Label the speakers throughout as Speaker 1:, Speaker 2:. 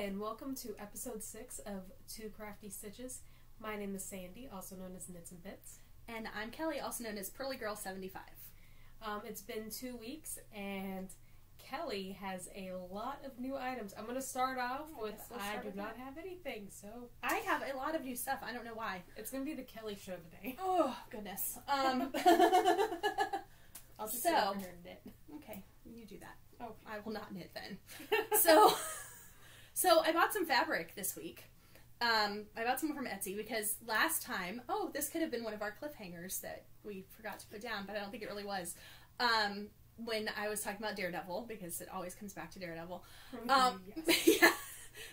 Speaker 1: and welcome to episode six of Two Krafty Stitches. My name is Sandy, also known as Knits and Bits.
Speaker 2: And I'm Kelly, also known as Pearly Girl 75.
Speaker 1: Um, it's been two weeks, and Kelly has a lot of new items. I'm going to start off with
Speaker 2: guess we'll
Speaker 1: I do
Speaker 2: with
Speaker 1: not
Speaker 2: that.
Speaker 1: have anything, so
Speaker 2: I have a lot of new stuff. I don't know why.
Speaker 1: it's going to be the Kelly show today.
Speaker 2: Oh, goodness. Um,
Speaker 1: I'll just
Speaker 2: So-
Speaker 1: sit over here and knit.
Speaker 2: okay, you do that.
Speaker 1: Okay.
Speaker 2: I will not knit then. So, so I bought some fabric this week. Um, I bought some from Etsy because last time, oh, this could have been one of our cliffhangers that we forgot to put down, but I don't think it really was. Um, when I was talking about Daredevil, because it always comes back to Daredevil. Um,
Speaker 1: yes.
Speaker 2: yeah.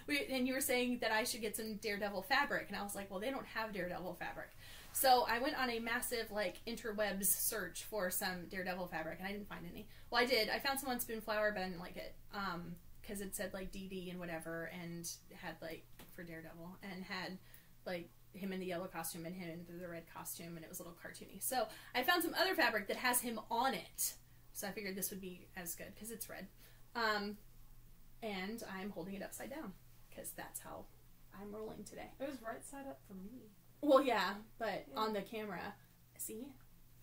Speaker 2: We, and you were saying that I should get some Daredevil fabric, and I was like, well, they don't have Daredevil fabric. So I went on a massive like interwebs search for some Daredevil fabric, and I didn't find any. Well, I did. I found some on Spoonflower, but I didn't like it because it said like DD and whatever, and had like for Daredevil, and had like him in the yellow costume and him in the red costume, and it was a little cartoony. So I found some other fabric that has him on it. So I figured this would be as good because it's red. Um, and I'm holding it upside down because that's how I'm rolling today.
Speaker 1: It was right side up for me.
Speaker 2: Well, yeah, but
Speaker 1: Yeah.
Speaker 2: on the camera, see,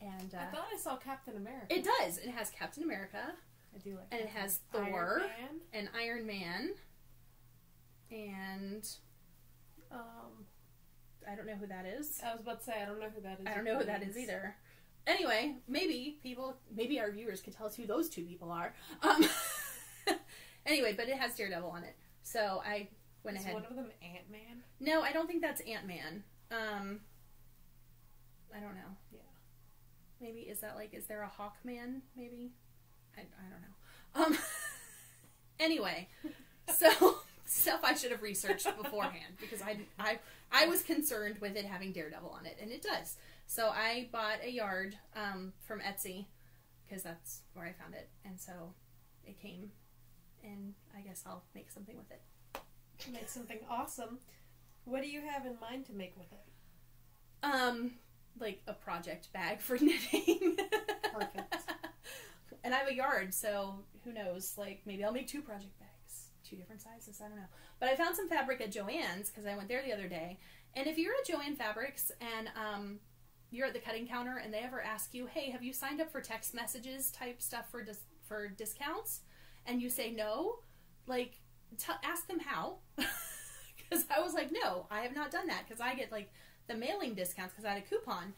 Speaker 2: and
Speaker 1: I
Speaker 2: uh,
Speaker 1: thought I saw Captain America.
Speaker 2: it does. It has Captain America
Speaker 1: I do like
Speaker 2: and it has
Speaker 1: Iron
Speaker 2: Thor.
Speaker 1: Man.
Speaker 2: and Iron Man, and
Speaker 1: Um,
Speaker 2: I don't know who that is.
Speaker 1: I was about to say I don't know who that is.
Speaker 2: I don't know who that is either. Anyway, maybe people, maybe our viewers could tell us who those two people are. Um, anyway, but it has Daredevil on it, so I went
Speaker 1: Is
Speaker 2: ahead.
Speaker 1: one of them Ant Man?
Speaker 2: No, I don't think that's Ant Man. Um, I don't know.
Speaker 1: Yeah.
Speaker 2: Maybe is that like is there a Hawkman? Maybe I, I don't know. Um. anyway, so stuff I should have researched beforehand because I I I was concerned with it having Daredevil on it, and it does. So I bought a yard um, from Etsy because that's where I found it, and so it came, and I guess I'll make something with it.
Speaker 1: Make something awesome. What do you have in mind to make with it?
Speaker 2: Um, like a project bag for knitting.
Speaker 1: Perfect.
Speaker 2: And I have a yard, so who knows? Like maybe I'll make two project bags, two different sizes. I don't know. But I found some fabric at Joann's because I went there the other day. And if you're at Joann Fabrics and um, you're at the cutting counter and they ever ask you, "Hey, have you signed up for text messages type stuff for dis- for discounts?" and you say no, like ask them how. Because I was like, no, I have not done that because I get like the mailing discounts because I had a coupon.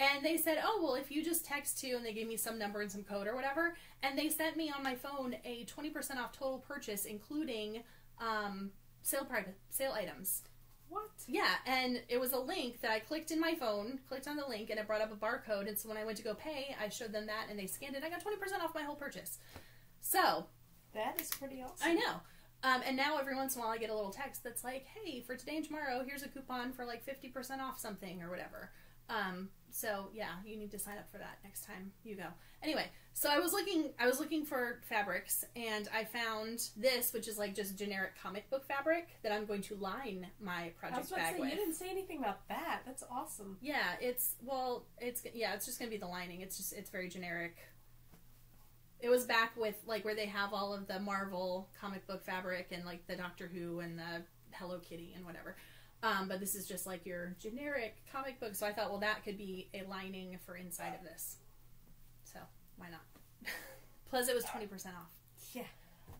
Speaker 2: And they said, oh, well, if you just text to, and they gave me some number and some code or whatever, and they sent me on my phone a 20% off total purchase, including um, sale private sale items.
Speaker 1: What?
Speaker 2: Yeah, and it was a link that I clicked in my phone, clicked on the link, and it brought up a barcode. And so when I went to go pay, I showed them that, and they scanned it. I got 20% off my whole purchase. So
Speaker 1: That is pretty awesome.
Speaker 2: I know. Um, and now every once in a while I get a little text that's like, hey, for today and tomorrow, here's a coupon for like 50% off something or whatever. Um, so yeah, you need to sign up for that next time you go. Anyway, so I was looking, I was looking for fabrics and I found this, which is like just generic comic book fabric that I'm going to line my project bag
Speaker 1: say,
Speaker 2: with.
Speaker 1: you didn't say anything about that. That's awesome.
Speaker 2: Yeah, it's well, it's yeah, it's just gonna be the lining. It's just it's very generic. It was back with like where they have all of the Marvel comic book fabric and like the Doctor Who and the Hello Kitty and whatever. Um, but this is just like your generic comic book. So I thought, well, that could be a lining for inside of this. So why not? Plus, it was twenty percent off.
Speaker 1: Yeah.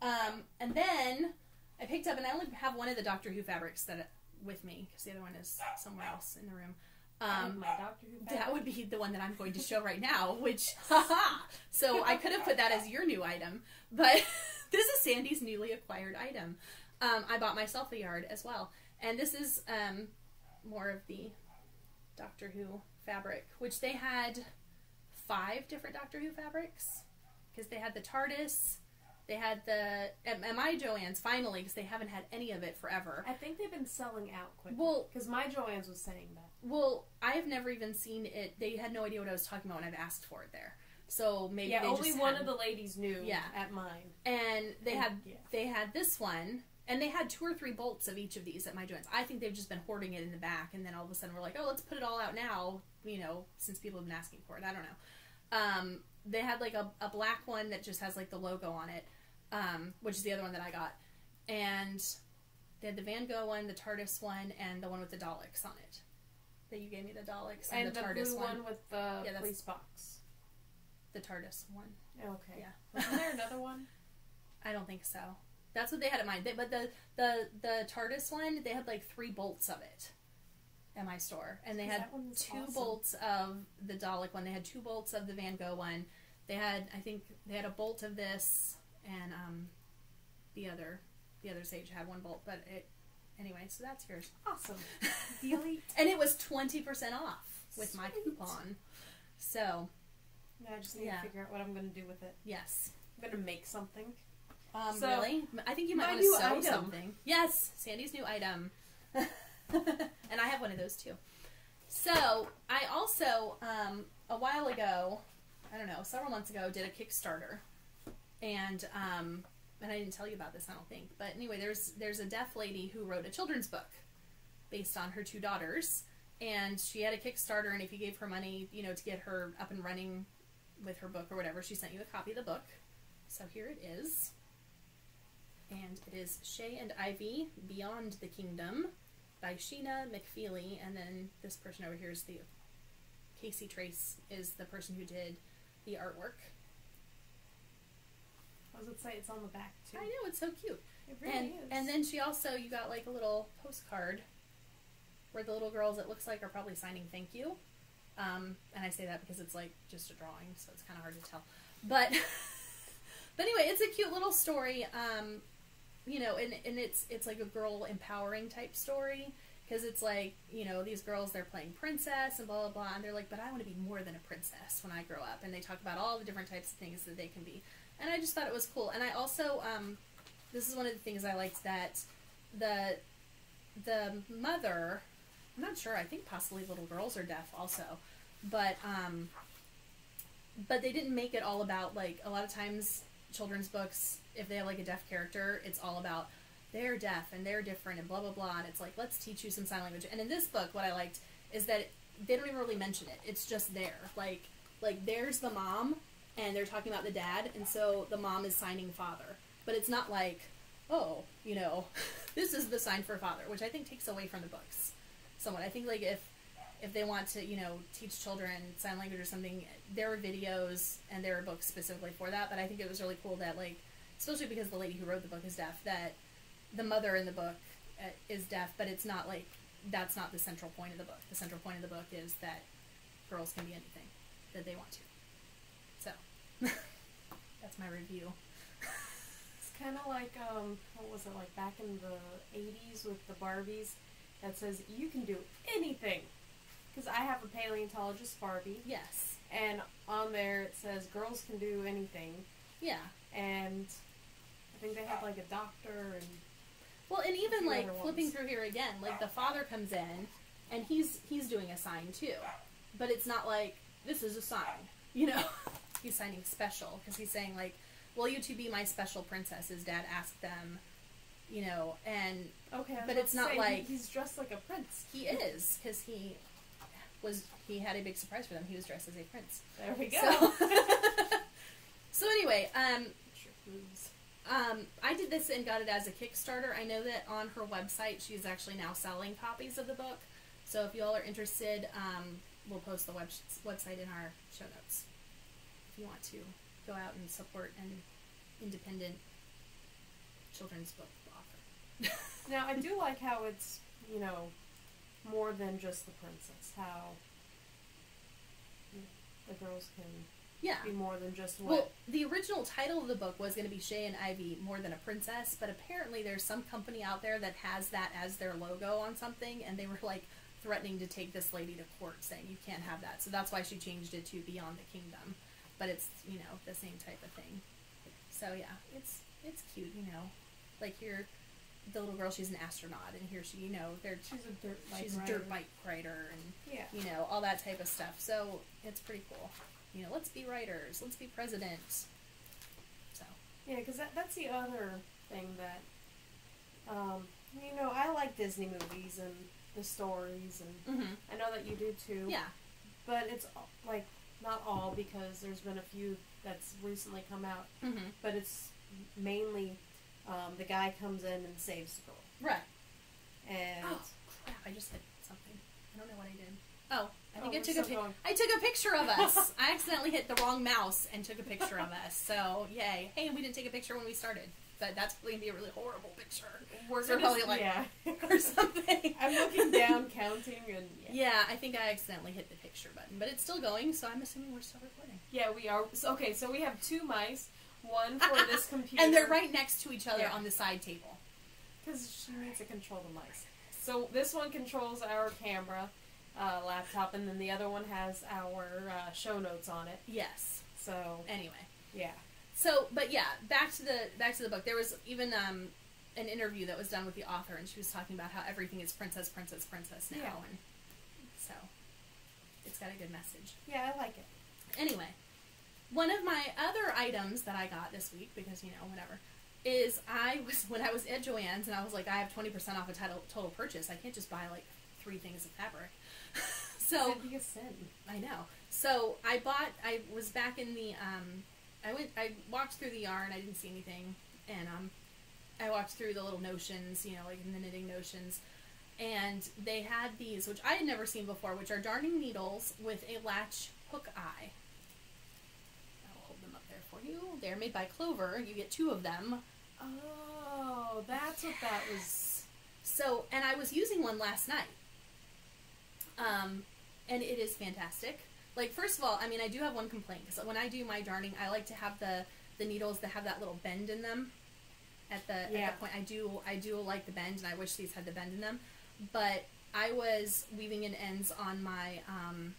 Speaker 2: Um, and then I picked up, and I only have one of the Doctor Who fabrics that with me because the other one is somewhere else in the room.
Speaker 1: Um, my Doctor Who.
Speaker 2: that would be the one that I'm going to show right now, which, haha. So I could have put that as your new item, but this is Sandy's newly acquired item. Um, I bought myself a yard as well. And this is um, more of the Doctor Who fabric, which they had five different Doctor Who fabrics. Because they had the TARDIS, they had the. My Joann's finally, because they haven't had any of it forever.
Speaker 1: I think they've been selling out quickly.
Speaker 2: Well-
Speaker 1: because my Joann's was saying that.
Speaker 2: Well, I have never even seen it. They had no idea what I was talking about when I've asked for it there. So maybe
Speaker 1: yeah,
Speaker 2: they
Speaker 1: only one
Speaker 2: hadn't-
Speaker 1: of the ladies knew.
Speaker 2: Yeah.
Speaker 1: at mine.
Speaker 2: and they
Speaker 1: And-
Speaker 2: had
Speaker 1: yeah.
Speaker 2: they had this one, and they had two or three bolts of each of these at my Joann's. I think they've just been hoarding it in the back, and then all of a sudden we're like, oh, let's put it all out now. You know, since people have been asking for it. I don't know. Um, they had like a, a black one that just has like the logo on it, um, which is the other one that I got, and they had the Van Gogh one, the TARDIS one, and the one with the Daleks on it. That you gave me the Daleks and,
Speaker 1: And
Speaker 2: the,
Speaker 1: the
Speaker 2: TARDIS
Speaker 1: blue
Speaker 2: one.
Speaker 1: one with the
Speaker 2: Yeah,
Speaker 1: police box.
Speaker 2: The TARDIS one.
Speaker 1: Okay.
Speaker 2: Yeah.
Speaker 1: Wasn't there another one?
Speaker 2: I don't think so. That's what they had in mind. They, but the the the TARDIS one, they had like three bolts of it at my store, and they had two
Speaker 1: awesome.
Speaker 2: bolts of the Dalek one. They had two bolts of the Van Gogh one. They had, I think, they had a bolt of this, and um, the other the other sage had one bolt. But it anyway, so that's yours.
Speaker 1: Awesome. Delete.
Speaker 2: And it was twenty percent off with my coupon. So
Speaker 1: Now I just need
Speaker 2: Yeah.
Speaker 1: to figure out what I'm going to do with it.
Speaker 2: yes.
Speaker 1: I'm going to make something.
Speaker 2: Um,
Speaker 1: So,
Speaker 2: really? I think you might want to sew
Speaker 1: item.
Speaker 2: something. Yes, Sandy's new item. and I have one of those too. So I also, um, a while ago, I don't know, several months ago, did a Kickstarter, and um, and I didn't tell you about this, I don't think. But anyway, there's there's a deaf lady who wrote a children's book based on her two daughters, and she had a Kickstarter, and if you gave her money, you know, to get her up and running with her book or whatever, she sent you a copy of the book. So here it is. And it is Shay and Ivy Beyond the Kingdom by Sheena McFeely. And then this person over here is the Casey Trace is the person who did the artwork.
Speaker 1: What does it say? It's on the back, too.
Speaker 2: I know, it's so cute.
Speaker 1: It really
Speaker 2: and
Speaker 1: is.
Speaker 2: and then she also you got like a little postcard where the little girls it looks like are probably signing thank you. Um, and I say that because it's like just a drawing, so it's kind of hard to tell. But but anyway, it's a cute little story. Um, you know, and and it's it's like a girl empowering type story because it's like you know these girls they're playing princess and blah blah blah, and they're like, but I want to be more than a princess when I grow up, and they talk about all the different types of things that they can be. And I just thought it was cool. And I also um, this is one of the things I liked that the the mother I'm not sure I think possibly little girls are deaf also but um but they didn't make it all about like a lot of times children's books if they have like a deaf character it's all about they're deaf and they're different and blah blah blah and it's like let's teach you some sign language. And in this book what I liked is that they don't even really mention it. It's just there. Like like there's the mom and they're talking about the dad and so the mom is signing father. But it's not like oh you know this is the sign for father which i think takes away from the books somewhat. I think like if if they want to you know teach children sign language or something there are videos and there are books specifically for that but i think it was really cool that like especially because the lady who wrote the book is deaf that the mother in the book uh, is deaf but it's not like that's not the central point of the book the central point of the book is that girls can be anything that they want to so that's my review
Speaker 1: It's kind of like, um, what was it, like back in the 80s with the Barbies that says, you can do anything. Because I have a paleontologist Barbie,
Speaker 2: yes
Speaker 1: and on there it says, girls can do anything.
Speaker 2: yeah
Speaker 1: And I think they have like a doctor and.
Speaker 2: Well, and even like flipping through here again, like the father comes in, and he's he's doing a sign too, but it's not like this is a sign, you know. he's signing special because he's saying like, "Will you two be my special princesses?" Dad asked them, you know, and
Speaker 1: Okay,
Speaker 2: But it's not
Speaker 1: say,
Speaker 2: like-
Speaker 1: he's dressed like a prince.
Speaker 2: he is because he was he had a big surprise for them. He was dressed as a prince.
Speaker 1: There we go.
Speaker 2: So, so anyway, um, Um, I did this and got it as a Kickstarter. I know that on her website she's actually now selling copies of the book. So if y'all are interested, um, we'll post the web- website in our show notes. If you want to go out and support an independent children's book author.
Speaker 1: Now I do like how it's you know more than just the princess. How the girls can
Speaker 2: yeah.
Speaker 1: be more than just what.
Speaker 2: Well, the original title of the book was going to be Shay and Ivy More Than a Princess, but apparently there's some company out there that has that as their logo on something, and they were like threatening to take this lady to court saying you can't have that. So that's why she changed it to Beyond the Kingdom. But it's, you know, the same type of thing. So yeah, it's it's cute, you know. Like here the little girl, she's an astronaut, and here she, you know, they're
Speaker 1: she's a dirt bike
Speaker 2: she's a
Speaker 1: rider.
Speaker 2: dirt bike rider, and
Speaker 1: Yeah.
Speaker 2: you know, all that type of stuff. So it's pretty cool. You know, let's be writers, let's be president. So
Speaker 1: Yeah, because that, that's the other thing that, um, you know, I like Disney movies and the stories, and
Speaker 2: mm-hmm.
Speaker 1: I know that you do too.
Speaker 2: yeah,
Speaker 1: But it's like not all because there's been a few that's recently come out,
Speaker 2: mm-hmm.
Speaker 1: but it's mainly um, the guy comes in and saves the girl.
Speaker 2: right,
Speaker 1: and
Speaker 2: Oh crap! I just hit something. I don't know what I did. Oh, I think
Speaker 1: Oh,
Speaker 2: I took a
Speaker 1: still
Speaker 2: pic-
Speaker 1: going.
Speaker 2: I took a picture of us. I accidentally hit the wrong mouse and took a picture of us. So yay! Hey, we didn't take a picture when we started, but that's going to be a really horrible picture
Speaker 1: we're
Speaker 2: So probably like-
Speaker 1: yeah.
Speaker 2: or something.
Speaker 1: I'm looking down, counting, and yeah.
Speaker 2: Yeah, I think I accidentally hit the picture button, but it's still going, so I'm assuming we're still recording.
Speaker 1: Yeah, we are. So, okay, so we have two mice. One for this computer,
Speaker 2: And they're right next to each other
Speaker 1: Yeah.
Speaker 2: on the side table.
Speaker 1: because she needs to control the mice. So this one controls our camera, uh, laptop, and then the other one has our uh, show notes on it.
Speaker 2: Yes.
Speaker 1: So
Speaker 2: Anyway,
Speaker 1: yeah,
Speaker 2: so but yeah, back to the back to the book. There was even um, an interview that was done with the author, and she was talking about how everything is princess, princess, princess now,
Speaker 1: Yeah.
Speaker 2: and so it's got a good message.
Speaker 1: yeah, I like it.
Speaker 2: Anyway, one of my other items that I got this week, because you know, whatever, is I was when I was at Joann's and I was like, I have twenty percent off a total total purchase. I can't just buy like three things of fabric. so
Speaker 1: be a sin.
Speaker 2: I know. So I bought. I was back in the. Um, I went. I walked through the yarn. I didn't see anything, and um, I walked through the little notions. You know, like in the knitting notions, and they had these, which I had never seen before, which are darning needles with a latch hook eye. I'll hold them up there for you. They're made by Clover. You get two of them.
Speaker 1: Oh, that's what that was.
Speaker 2: So, and I was using one last night. Um, and it is fantastic. Like, first of all, I mean, I do have one complaint because when I do my darning, I like to have the the needles that have that little bend in them. At the at
Speaker 1: Yeah.
Speaker 2: the point, I do I do like the bend, and I wish these had the bend in them. But I was weaving in ends on my um,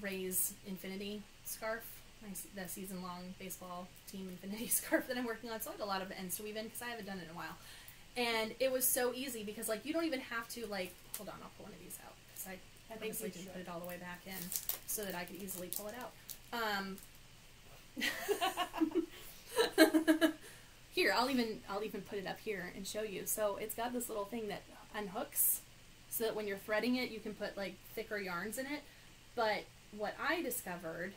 Speaker 2: Rays Infinity scarf, my, the season long baseball team Infinity scarf that I'm working on. So I had a lot of ends to weave in because I haven't done it in a while and it was so easy because like you don't even have to like hold on i'll pull one of these out because i
Speaker 1: I think
Speaker 2: honestly didn't
Speaker 1: should.
Speaker 2: put it all the way back in so that i could easily pull it out um here i'll even i'll even put it up here and show you so it's got this little thing that unhooks so that when you're threading it you can put like thicker yarns in it but what i discovered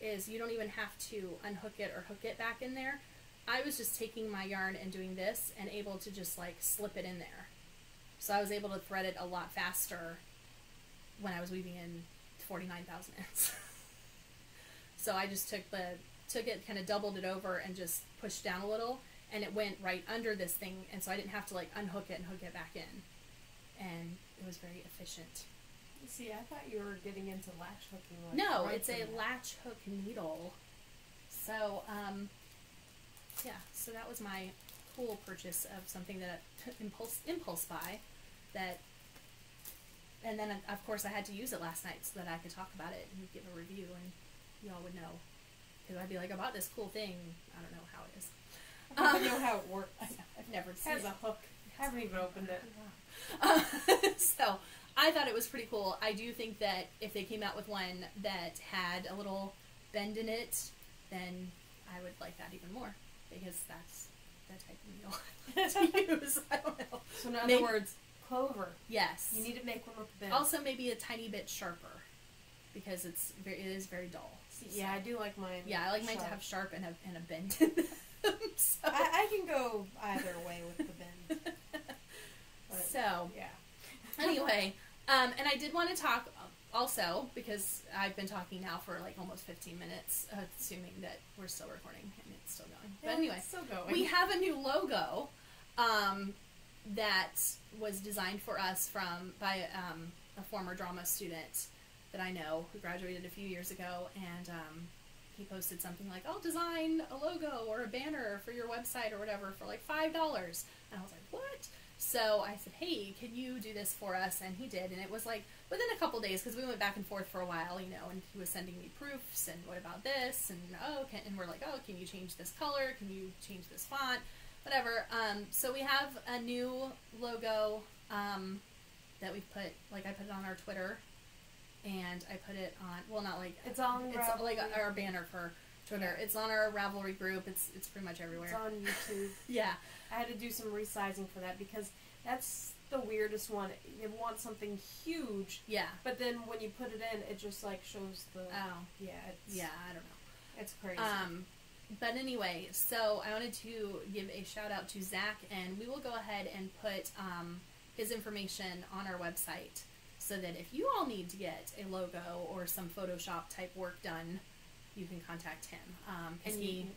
Speaker 2: is you don't even have to unhook it or hook it back in there I was just taking my yarn and doing this and able to just like slip it in there. So I was able to thread it a lot faster when I was weaving in 49,000 ends. so I just took the took it kind of doubled it over and just pushed down a little and it went right under this thing and so I didn't have to like unhook it and hook it back in. And it was very efficient.
Speaker 1: See, I thought you were getting into latch hooking. Like
Speaker 2: No,
Speaker 1: right
Speaker 2: it's a
Speaker 1: that.
Speaker 2: latch hook needle. So, um, yeah, so that was my cool purchase of something that I impulse impulse buy that and then of course I had to use it last night so that I could talk about it and give a review and y'all would know because I'd be like I bought this cool thing I don't know how it is
Speaker 1: I don't know how it works.
Speaker 2: I've never
Speaker 1: It
Speaker 2: seen
Speaker 1: has a hook. I haven't even opened it.
Speaker 2: uh, so I thought it was pretty cool. I do think that if they came out with one that had a little bend in it, then I would like that even more because that's the type of needle to use. I don't know.
Speaker 1: So in other
Speaker 2: Maybe-
Speaker 1: words, clover.
Speaker 2: Yes.
Speaker 1: You need to make one with the bend.
Speaker 2: also maybe a tiny bit sharper because it's very it is very dull.
Speaker 1: See, yeah, I do like mine.
Speaker 2: Yeah, I like mine to have sharp and a and a bend in them. so,
Speaker 1: I, I can go either way with the bend. But,
Speaker 2: so
Speaker 1: yeah.
Speaker 2: anyway, um, and I did want to talk also because I've been talking now for like almost 15 minutes, assuming that we're still recording and it's still going. But
Speaker 1: Yeah,
Speaker 2: anyway,
Speaker 1: still going.
Speaker 2: we have a new logo um, that was designed for us from by um, a former drama student that I know who graduated a few years ago, and um, he posted something like, "I'll design a logo or a banner for your website or whatever for like five dollars," and I was like, "What?" So I said, "Hey, can you do this for us?" And he did, and it was like within a couple days because we went back and forth for a while, you know, and he was sending me proofs and what about this and oh, can, and we're like, oh, can you change this color? Can you change this font? Whatever. Um, so we have a new logo um, that we put, like I put it on our Twitter, and I put it on. Well, not like
Speaker 1: It's on
Speaker 2: It's like our banner for Twitter. It's on our Ravelry group. It's it's pretty much everywhere.
Speaker 1: It's on YouTube.
Speaker 2: yeah.
Speaker 1: I had to do some resizing for that because that's the weirdest one. You want something huge,
Speaker 2: Yeah.
Speaker 1: but then when you put it in, it just like shows the.
Speaker 2: Oh.
Speaker 1: yeah, it's,
Speaker 2: Yeah. I don't know.
Speaker 1: it's crazy.
Speaker 2: Um, but anyway, so I wanted to give a shout out to Zach, and we will go ahead and put um, his information on our website so that if you all need to get a logo or some Photoshop type work done, you can contact him. Um,
Speaker 1: And
Speaker 2: he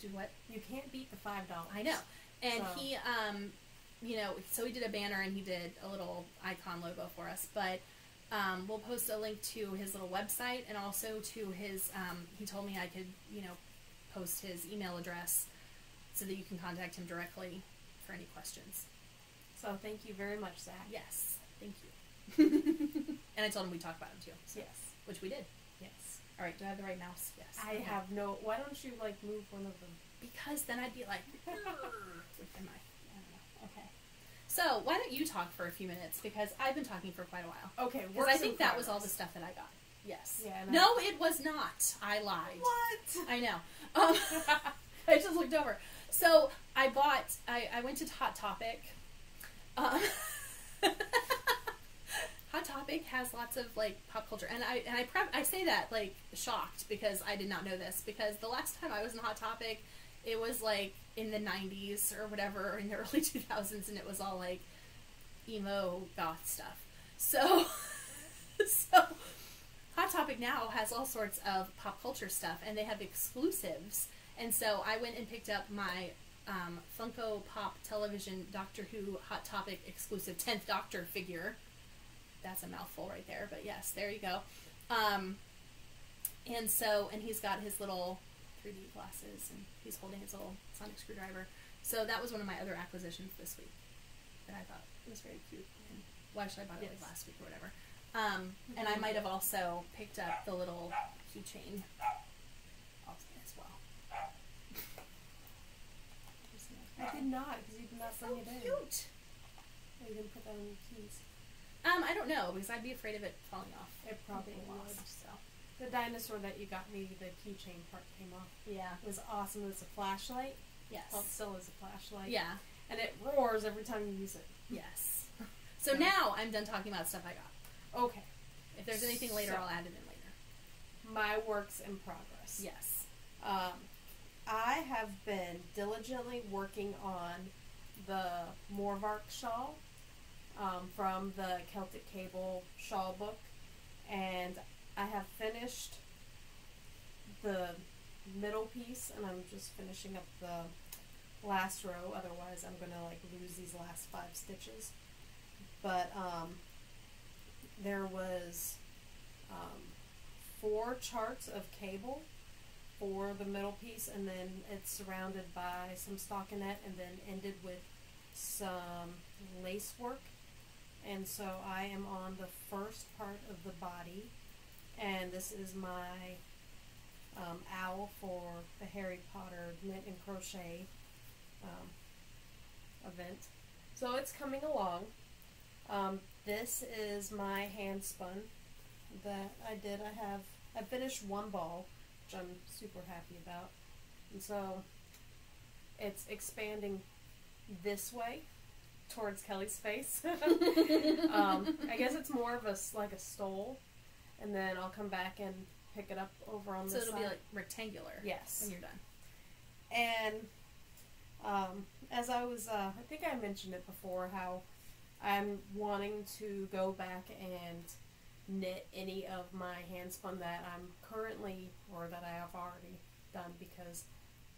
Speaker 2: do what?
Speaker 1: you can't beat the five dollars.
Speaker 2: I know. And
Speaker 1: So-
Speaker 2: he, um, you know, so he did a banner and he did a little icon logo for us. But um, we'll post a link to his little website and also to his. Um, he told me I could, you know, post his email address so that you can contact him directly for any questions.
Speaker 1: So thank you very much, Zach.
Speaker 2: Yes, thank you. and I told him we'd talk about him too, so,
Speaker 1: Yes.
Speaker 2: which we did. All right, do I have the right mouse? Yes.
Speaker 1: I
Speaker 2: Okay.
Speaker 1: have no. Why don't you like move one of them?
Speaker 2: Because then I'd be like, with my, I don't know. Okay. So why don't you talk for a few minutes? Because I've been talking for quite a while.
Speaker 1: Okay.
Speaker 2: Because I think that was all the stuff that I got. Yes.
Speaker 1: Yeah, and I-
Speaker 2: no, it was not. I lied.
Speaker 1: What?
Speaker 2: I know. Um, I just looked over. So I bought. I, I went to Hot Topic. Um, Hot Topic has lots of like pop culture, and I and I prep, I say that like shocked because I did not know this because the last time I was in Hot Topic, it was like in the '90s or whatever, or in the early 2000s, and it was all like emo goth stuff. So, so Hot Topic now has all sorts of pop culture stuff, and they have exclusives. And so I went and picked up my um, Funko Pop Television Doctor Who Hot Topic exclusive 10th Doctor figure. That's a mouthful right there, but yes, there you go. Um, and so, and he's got his little 3D glasses, and he's holding his little sonic screwdriver. So that was one of my other acquisitions this week that I thought was very cute. And well, actually, I buy it
Speaker 1: Yes.
Speaker 2: last week or whatever. Um, and I might have also picked up the little keychain also as well.
Speaker 1: I did not because you did not
Speaker 2: So
Speaker 1: bring it in.
Speaker 2: cute.
Speaker 1: Oh, you didn't put that on your keys.
Speaker 2: Um, I don't know because I'd be afraid of it falling off.
Speaker 1: It probably would.
Speaker 2: So
Speaker 1: The dinosaur that you got me, the keychain part came off.
Speaker 2: yeah,
Speaker 1: It was awesome. It's a flashlight.
Speaker 2: yes,
Speaker 1: Well, it still is a flashlight.
Speaker 2: yeah,
Speaker 1: And it roars every time you use it.
Speaker 2: yes. So now I'm done talking about stuff I got.
Speaker 1: Okay.
Speaker 2: If there's anything later,
Speaker 1: So-
Speaker 2: I'll add it in later.
Speaker 1: My works in progress.
Speaker 2: Yes.
Speaker 1: Um, I have been diligently working on the Morvark shawl um, from the Celtic Cable shawl book, and I have finished the middle piece, and I'm just finishing up the last row. Otherwise, I'm gonna like lose these last five stitches. But um, there was um, four charts of cable for the middle piece, and then it's surrounded by some stockinette, and then ended with some lace work. And so I am on the first part of the body, and this is my um, owl for the Harry Potter knit and crochet um, event. So it's coming along. Um, this is my hand spun that I did. I have I finished one ball, which I'm super happy about, and so it's expanding this way towards Kelly's face. um, I guess it's more of a like a stole, and then I'll come back and pick it up over on
Speaker 2: So
Speaker 1: this
Speaker 2: it'll
Speaker 1: side.
Speaker 2: be like rectangular.
Speaker 1: yes,
Speaker 2: When you're done.
Speaker 1: and um, as I was, uh, I think I mentioned it before, how I'm wanting to go back and knit any of my hand spun that I'm currently, or that I have already done, because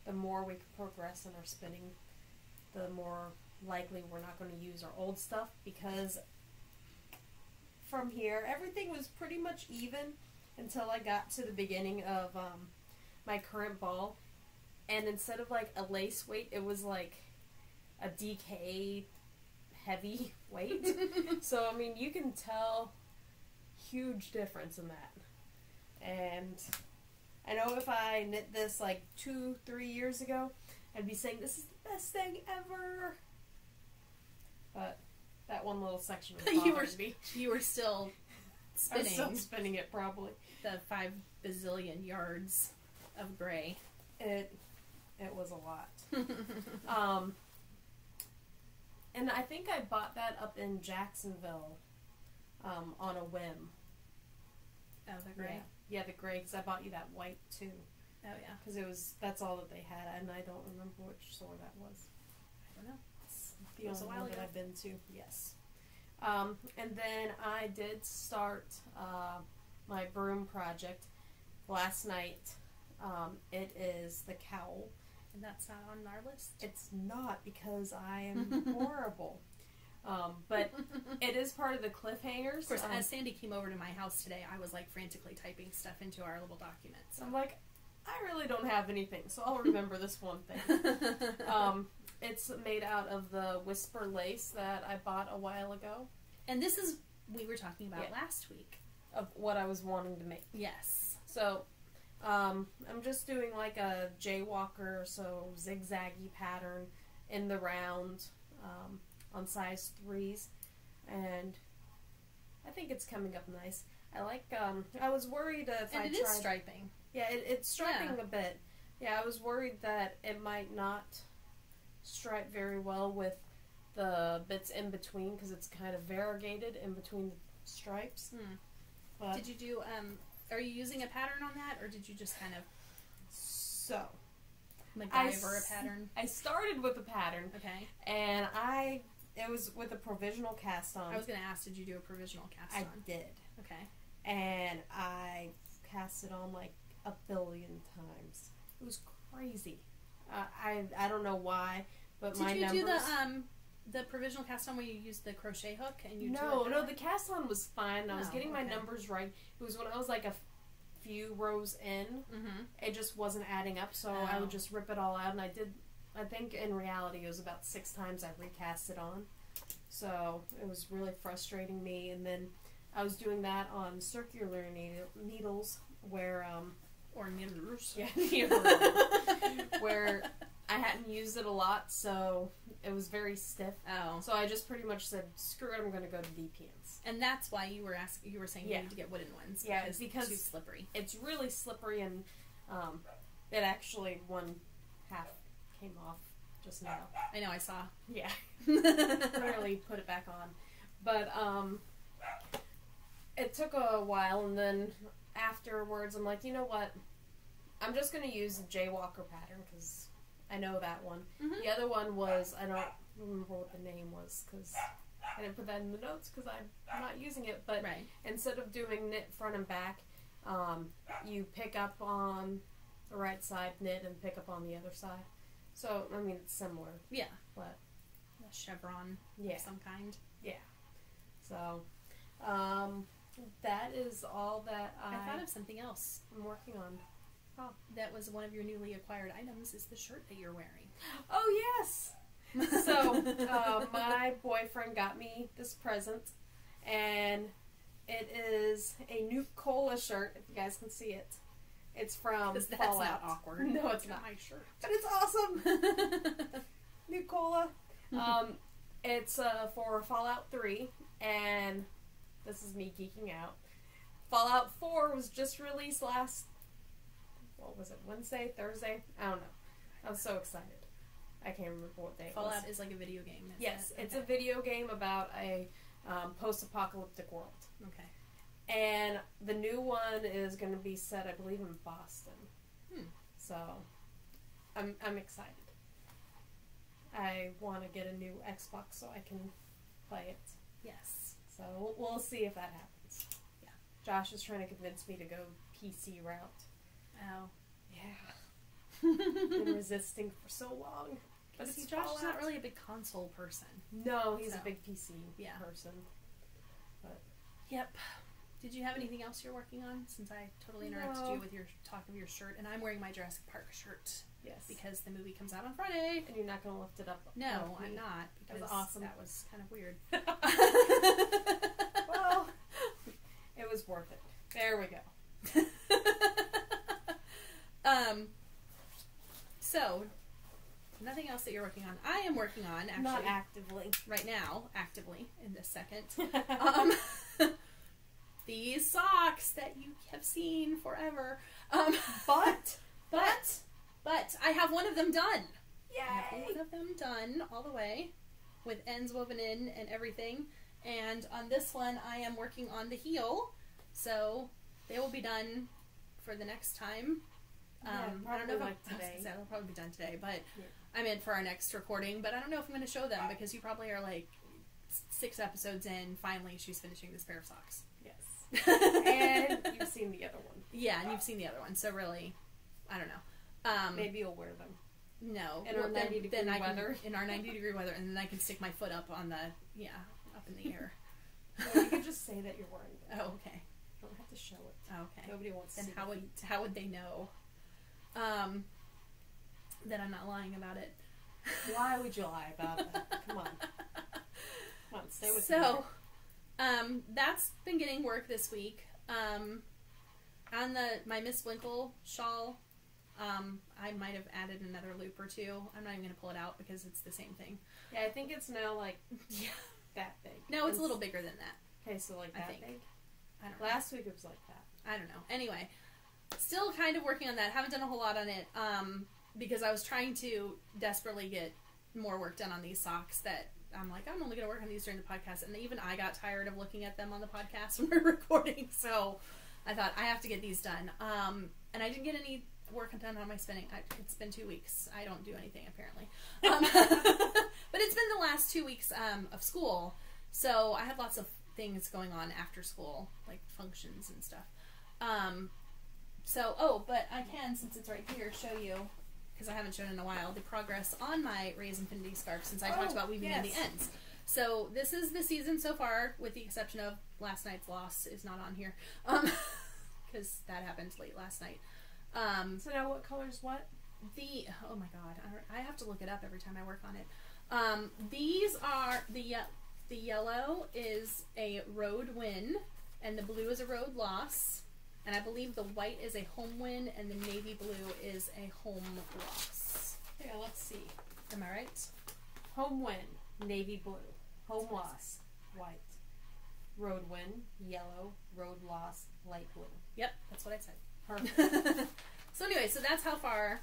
Speaker 1: the more we progress in our spinning, the more likely we're not going to use our old stuff, because from here, everything was pretty much even until I got to the beginning of um, my current ball and instead of like a lace weight, it was like a DK heavy weight. so I mean, you can tell huge difference in that. And I know if I knit this like two, three years ago, I'd be saying this is the best thing ever. But that one little section was
Speaker 2: You were-
Speaker 1: me.
Speaker 2: You were still spinning
Speaker 1: still spinning it probably.
Speaker 2: the five bazillion yards of gray.
Speaker 1: It it was a lot. Um, and I think I bought that up in Jacksonville um, on a whim.
Speaker 2: Oh, the gray.
Speaker 1: Yeah, yeah the gray, because I bought you that white too.
Speaker 2: Oh yeah.
Speaker 1: Because it was that's all that they had, and I don't remember which store that was.
Speaker 2: I don't know.
Speaker 1: The
Speaker 2: It was a
Speaker 1: only
Speaker 2: while
Speaker 1: one that I've been to. Yes. Um, and then I did start uh, my broom project last night. Um, it is the cowl.
Speaker 2: And that's not on our list.
Speaker 1: It's not because I am horrible. Um, but it is part of the cliffhangers.
Speaker 2: Of course,
Speaker 1: Um,
Speaker 2: as Sandy came over to my house today, I was like frantically typing stuff into our little document.
Speaker 1: so I'm like, I really don't have anything, so I'll remember this one thing. Um, it's made out of the Whisper lace that I bought a while ago
Speaker 2: and this is we were talking about
Speaker 1: Yeah.
Speaker 2: last week.
Speaker 1: of what I was wanting to make.
Speaker 2: Yes.
Speaker 1: So, um, I'm just doing like a jaywalker, so zigzaggy pattern in the round um, on size threes, and I think it's coming up nice. I like. Um, I was worried if
Speaker 2: And
Speaker 1: I
Speaker 2: it is
Speaker 1: tried.
Speaker 2: striping.
Speaker 1: yeah, it, it's striping
Speaker 2: Yeah.
Speaker 1: a bit. Yeah, I was worried that it might not stripe very well with the bits in between because it's kind of variegated in between the stripes.
Speaker 2: Hmm.
Speaker 1: But
Speaker 2: Did you do? Um, are you using a pattern on that, or did you just kind of
Speaker 1: so
Speaker 2: MacGyver
Speaker 1: s-
Speaker 2: a pattern?
Speaker 1: I started with a pattern,
Speaker 2: Okay.
Speaker 1: and I it was with a provisional cast on.
Speaker 2: I was going to ask, did you do a provisional cast
Speaker 1: I
Speaker 2: on?
Speaker 1: I did,
Speaker 2: Okay.
Speaker 1: and I cast it on like a billion times. It was crazy. Uh, I I don't know why, but
Speaker 2: Did
Speaker 1: my
Speaker 2: you
Speaker 1: numbers.
Speaker 2: do the um the provisional cast on where you used the crochet hook and you
Speaker 1: no, no, the cast on was fine. I was
Speaker 2: Oh,
Speaker 1: getting my
Speaker 2: okay.
Speaker 1: numbers right. It was when I was like a few rows in.
Speaker 2: Mhm.
Speaker 1: It just wasn't adding up, so I
Speaker 2: Oh.
Speaker 1: would just rip it all out. And I did. I think in reality it was about six times I recast it on. So it was really frustrating me. And then I was doing that on circular needle- needles where um
Speaker 2: or needles.
Speaker 1: yeah where I hadn't used it a lot, so it was very stiff.
Speaker 2: Oh.
Speaker 1: So I just pretty much said, "Screw it, I'm going to go to DPNs."
Speaker 2: And that's why you were asking. You were saying
Speaker 1: Yeah.
Speaker 2: you need to get wooden ones.
Speaker 1: Yeah,
Speaker 2: because,
Speaker 1: because-
Speaker 2: too slippery.
Speaker 1: It's really slippery, and um, it actually one half came off just now.
Speaker 2: I know. I saw.
Speaker 1: Yeah, rarely put it back on, but um, it took a while, and then afterwards, I'm like, you know what? I'm just going to use the Jaywalker pattern because I know that one.
Speaker 2: Mhm.
Speaker 1: The other one was I don't remember what the name was because I didn't put that in the notes because I'm not using it, but.
Speaker 2: Right.
Speaker 1: instead of doing knit front and back, um, you pick up on the right side knit and pick up on the other side. So I mean it's similar,
Speaker 2: Yeah.
Speaker 1: but
Speaker 2: A chevron
Speaker 1: yeah.
Speaker 2: of some kind. Yeah.
Speaker 1: So um, that is all that
Speaker 2: I,
Speaker 1: I,
Speaker 2: thought of something else.
Speaker 1: I'm working on. Oh.
Speaker 2: That was one of your newly acquired items. Is the shirt that you're wearing?
Speaker 1: Oh yes. So uh, my boyfriend got me this present, and it is a Nuke Cola shirt. If you guys can see it, it's from
Speaker 2: that's
Speaker 1: Fallout.
Speaker 2: not awkward.
Speaker 1: No, it's not.
Speaker 2: my shirt.
Speaker 1: But it's awesome. Nuka-Cola. Um, it's uh, for Fallout 3, and this is me geeking out. Fallout 4 was just released last, what was it, Wednesday, Thursday? I don't know. I was so excited. I can't remember what day it was.
Speaker 2: Fallout is like a video game.
Speaker 1: Yes,
Speaker 2: it?
Speaker 1: it's
Speaker 2: okay.
Speaker 1: a video game about a um, post-apocalyptic world.
Speaker 2: Okay.
Speaker 1: And the new one is going to be set, I believe, in Boston.
Speaker 2: Hmm.
Speaker 1: So, I'm I'm excited. I want to get a new Xbox so I can play it.
Speaker 2: Yes.
Speaker 1: So we'll, we'll see if that happens.
Speaker 2: Yeah.
Speaker 1: Josh is trying to convince me to go PC route.
Speaker 2: Oh.
Speaker 1: Yeah. Been resisting for so long. But
Speaker 2: But see, Josh is not really a big console person.
Speaker 1: No, he's
Speaker 2: So,
Speaker 1: a big PC
Speaker 2: yeah.
Speaker 1: person.
Speaker 2: Yep. Did you have anything else you're working on? Since I totally interrupted
Speaker 1: No.
Speaker 2: you with your talk of your shirt, and I'm wearing my Jurassic Park shirt
Speaker 1: Yes.
Speaker 2: because the movie comes out on Friday.
Speaker 1: and you're not going to lift it up.
Speaker 2: No, I'm not
Speaker 1: That was
Speaker 2: because
Speaker 1: awesome.
Speaker 2: that was kind of weird.
Speaker 1: well, it was worth it. There we go.
Speaker 2: um. So, nothing else that you're working on. I am working on actually
Speaker 1: Not actively.
Speaker 2: right now, actively in this second. um, these socks that you have seen forever. Um,
Speaker 1: but,
Speaker 2: but, but I have one of them done. I have
Speaker 1: yay!
Speaker 2: one of them done all the way, with ends woven in and everything. And on this one, I am working on the heel, so they will be done for the next time. Um,
Speaker 1: Yeah,
Speaker 2: I don't know if
Speaker 1: probably
Speaker 2: I'm-
Speaker 1: like
Speaker 2: I was gonna
Speaker 1: today.
Speaker 2: say, they'll probably be done today, but I'm in for our next recording, but I don't know if I'm going to show them because you probably are like six episodes in. Finally, she's finishing this pair of socks.
Speaker 1: Yes. and you've seen the other one.
Speaker 2: yeah, and you've seen the other one, so really, I don't know. Um,
Speaker 1: Maybe you'll wear them.
Speaker 2: no,
Speaker 1: In our
Speaker 2: then-
Speaker 1: 90
Speaker 2: then
Speaker 1: degree
Speaker 2: I can-
Speaker 1: weather.
Speaker 2: in our 90 degree weather, and then I can stick my foot up on the yeah up in the air.
Speaker 1: No, you could just say that you're wearing them.
Speaker 2: oh, okay,
Speaker 1: You don't have to show it.
Speaker 2: okay.
Speaker 1: Nobody wants to
Speaker 2: Then how would
Speaker 1: feet.
Speaker 2: how would they know? Um, that I'm not lying about it.
Speaker 1: Why would you lie about that? Come on. Come on, stay with me.
Speaker 2: so, um, that's been getting work this week. Um, on the my Miss Winkle shawl, um, I might have added another loop or two. I'm not even gonna pull it out because it's the same thing.
Speaker 1: Yeah, I think it's now like
Speaker 2: Yeah.
Speaker 1: that big.
Speaker 2: No, it's a little bigger than that.
Speaker 1: Okay, so like
Speaker 2: I
Speaker 1: that
Speaker 2: think.
Speaker 1: big.
Speaker 2: I don't know.
Speaker 1: Last week it was like that.
Speaker 2: I don't know. Anyway, still kind of working on that. Haven't done a whole lot on it um, because I was trying to desperately get more work done on these socks that I'm like, I'm only going to work on these during the podcast. And even I got tired of looking at them on the podcast when we we're recording. So I thought, I have to get these done. Um, and I didn't get any work done on my spinning. I, it's been two weeks. I don't do anything, apparently. Um, but it's been the last two weeks um, of school. So I have lots of things going on after school, like functions and stuff. Um, so, oh, but I can, since it's right here, show you, because I haven't shown in a while, the progress on my Rays Infinity scarf since I talked
Speaker 1: Oh,
Speaker 2: about weaving in the ends. So this is the season so far, with the exception of last night's loss is not on here, because that happened late last night. Um,
Speaker 1: So now what color's what?
Speaker 2: the oh my god, I, I have to look it up every time I work on it. Um, these are the the yellow is a road win, and the blue is a road loss, and I believe the white is a home win, and the navy blue is a home loss.
Speaker 1: Yeah, let's see.
Speaker 2: Am I right?
Speaker 1: Home win, navy blue. Home loss, white. Road win, yellow. Road loss, light blue.
Speaker 2: Yep, that's what I said.
Speaker 1: Perfect.
Speaker 2: so anyway, so that's how far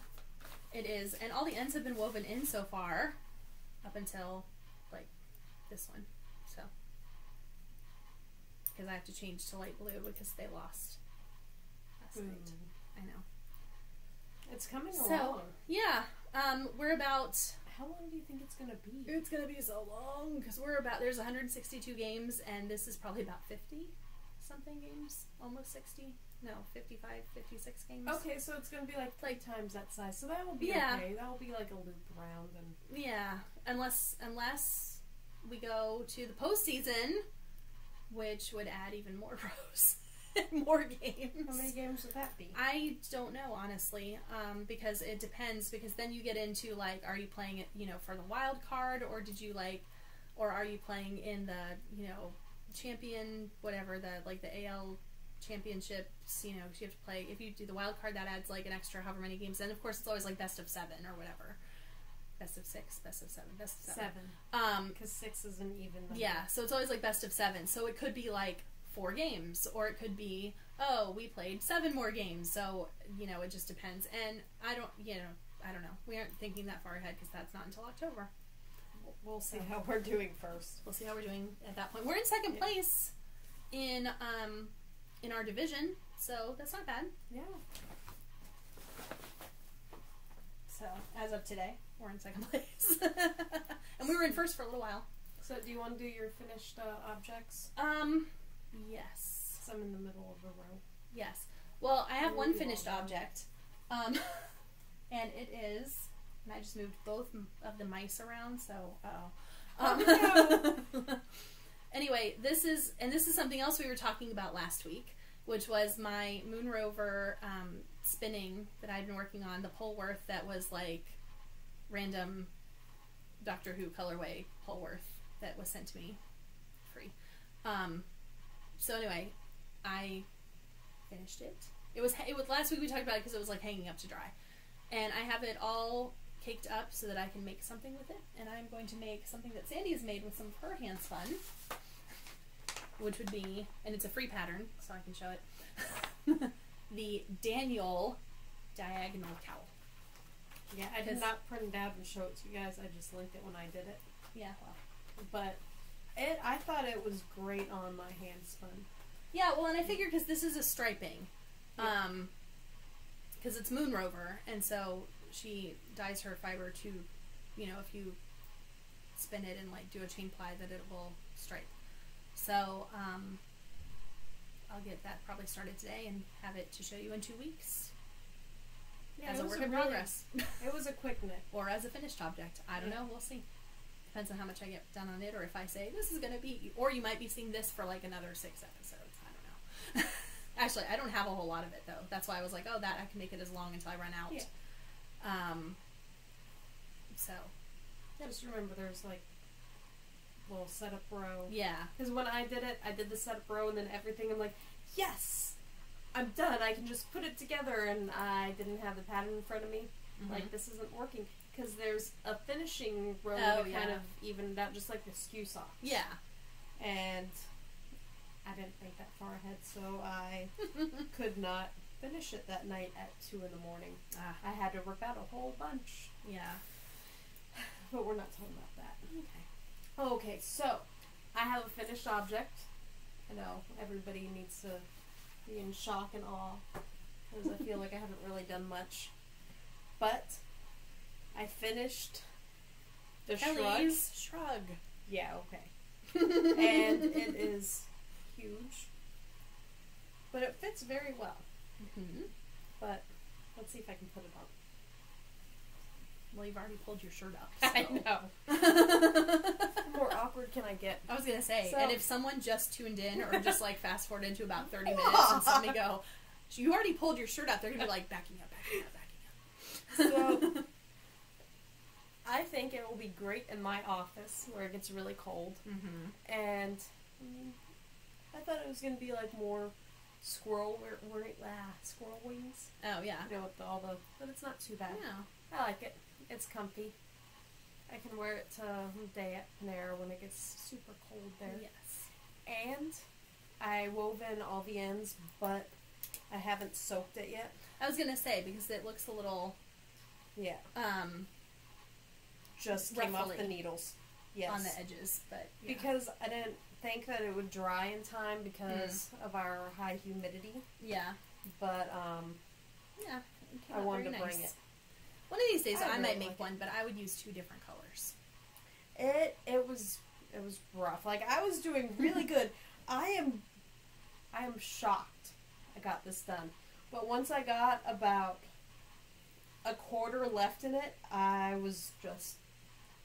Speaker 2: it is, and all the ends have been woven in so far, up until like this one. So because I have to change to light blue because they lost last night.
Speaker 1: Hmm.
Speaker 2: I know.
Speaker 1: It's coming
Speaker 2: So-
Speaker 1: along.
Speaker 2: Yeah, um, we're about.
Speaker 1: How long do you think it's gonna be?
Speaker 2: It's gonna be so long because we're about. There's 162 games, and this is probably about 50 something games, almost 60. No, 55, 56 games.
Speaker 1: Okay, so it's gonna be like three times that size. So that will be
Speaker 2: Yeah.
Speaker 1: okay. That will be like a loop around and
Speaker 2: Yeah, unless unless we go to the postseason, which would add even more rows, more games.
Speaker 1: how many games would that be?
Speaker 2: I don't know honestly, um, because it depends. Because then you get into like, are you playing it, you know, for the wild card, or did you like, or are you playing in the, you know, champion, whatever the like the AL championships? You know, you have to play. If you do the wild card, that adds like an extra however many games. And of course it's always like best of seven or whatever, best of six, best of seven, best of seven.
Speaker 1: Seven,
Speaker 2: Um,
Speaker 1: because six is an even. Number.
Speaker 2: yeah, so it's always like best of seven. So it could be like four games, or it could be, oh, we played seven more games. So, you know, it just depends. And I don't, you know, I don't know. We aren't thinking that far ahead because that's not until October.
Speaker 1: We'll- see how we're doing first.
Speaker 2: We'll see how we're doing at that point. We're in second place in um in our division, so that's not bad.
Speaker 1: Yeah.
Speaker 2: So as of today, we're in second place, and we were in first for a little while.
Speaker 1: So do you want to do your finished uh, objects?
Speaker 2: Um, yes.
Speaker 1: 'Cause I'm in the middle of a row.
Speaker 2: Yes. Well, I have one finished object, um, and it is. And I just moved both of the mice around, so oh.
Speaker 1: Oh,
Speaker 2: anyway, this is and this is something else we were talking about last week, which was my Moon Rover um, spinning that I'd been working on, the Polworth that was like random Doctor Who colorway Polworth that was sent to me free. Um, so anyway, I finished it. It was it was last week we talked about it because it was like hanging up to dry, and I have it all caked up so that I can make something with it. And I'm going to make something that Sandy has made with some of her hand spun, which would be and it's a free pattern, so I can show it. the Daniel diagonal cowl.
Speaker 1: Yeah, I did not print it out and show it to you guys. I just linked it when I did it.
Speaker 2: Yeah, well.
Speaker 1: But it, I thought it was great on my hand spun.
Speaker 2: Yeah, well, and I figured because this is a striping,
Speaker 1: Yeah.
Speaker 2: um, because it's Moon Rover, and so she dyes her fiber to you know, if you spin it and like do a chain ply, that it will stripe. So um, I'll get that probably started today and have it to show you in two weeks
Speaker 1: Yeah,
Speaker 2: as
Speaker 1: it
Speaker 2: a
Speaker 1: was
Speaker 2: work in
Speaker 1: really-
Speaker 2: progress
Speaker 1: It was a quick knit.
Speaker 2: or as a finished object. I don't
Speaker 1: Yeah.
Speaker 2: know. We'll see. Depends on how much I get done on it, or if I say this is going to be, or you might be seeing this for like another six episodes. I don't know. Actually, I don't have a whole lot of it though. That's why I was like, oh, that I can make it as long until I run out.
Speaker 1: Yeah.
Speaker 2: Um. So I
Speaker 1: Just remember, there's like little setup row.
Speaker 2: yeah,
Speaker 1: Because when I did it, I did the setup row and then everything. I'm like, yes, I'm done. I can just put it together, and I didn't have the pattern in front of me.
Speaker 2: Mhm.
Speaker 1: Like this isn't working because there's a finishing row
Speaker 2: Oh,
Speaker 1: that
Speaker 2: yeah.
Speaker 1: kind of evened out, just like the skew socks.
Speaker 2: yeah.
Speaker 1: And I didn't think that far ahead, so I could not finish it that night at two in the morning.
Speaker 2: ah,
Speaker 1: I had to rip out a whole bunch,
Speaker 2: yeah.
Speaker 1: but we're not talking about that.
Speaker 2: Okay.
Speaker 1: Okay, so I have a finished object. I know everybody needs to be in shock and awe because I feel like I haven't really done much. But I finished the shrug.
Speaker 2: Shrug.
Speaker 1: Yeah, okay. And it is huge. But it fits very well.
Speaker 2: Hmm
Speaker 1: But let's see if I can put it on.
Speaker 2: Well, you've already pulled your shirt up.
Speaker 1: I know. How more awkward can I get?
Speaker 2: I was gonna say,
Speaker 1: So-
Speaker 2: and if someone just tuned in or just like fast forward into about thirty minutes and saw me go, "So you already pulled your shirt up, they're gonna be like backing up, backing up, backing up.
Speaker 1: So I think it will be great in my office where it gets really cold.
Speaker 2: mm-hmm.
Speaker 1: And I thought it was going to be like more squirrel where, ah, squirrel wings.
Speaker 2: Oh yeah,
Speaker 1: You know, with all the but it's not too bad.
Speaker 2: yeah.
Speaker 1: I like it. It's comfy. I can wear it to day at Panera when it gets super cold there.
Speaker 2: Yes.
Speaker 1: And I wove in all the ends, but I haven't soaked it yet.
Speaker 2: I was gonna say because it looks a little
Speaker 1: Yeah,
Speaker 2: um
Speaker 1: just came off the needles. Yes,
Speaker 2: on the edges, but yeah.
Speaker 1: because I didn't think that it would dry in time because of our high humidity.
Speaker 2: yeah,
Speaker 1: But um,
Speaker 2: yeah.
Speaker 1: I wanted to bring it.
Speaker 2: One of these days,
Speaker 1: I
Speaker 2: I,
Speaker 1: really
Speaker 2: might
Speaker 1: like
Speaker 2: make
Speaker 1: it.
Speaker 2: one, but I would use two different colors.
Speaker 1: It it was it was rough. Like I was doing really good. I am I am shocked I got this done. But once I got about a quarter left in it, I was just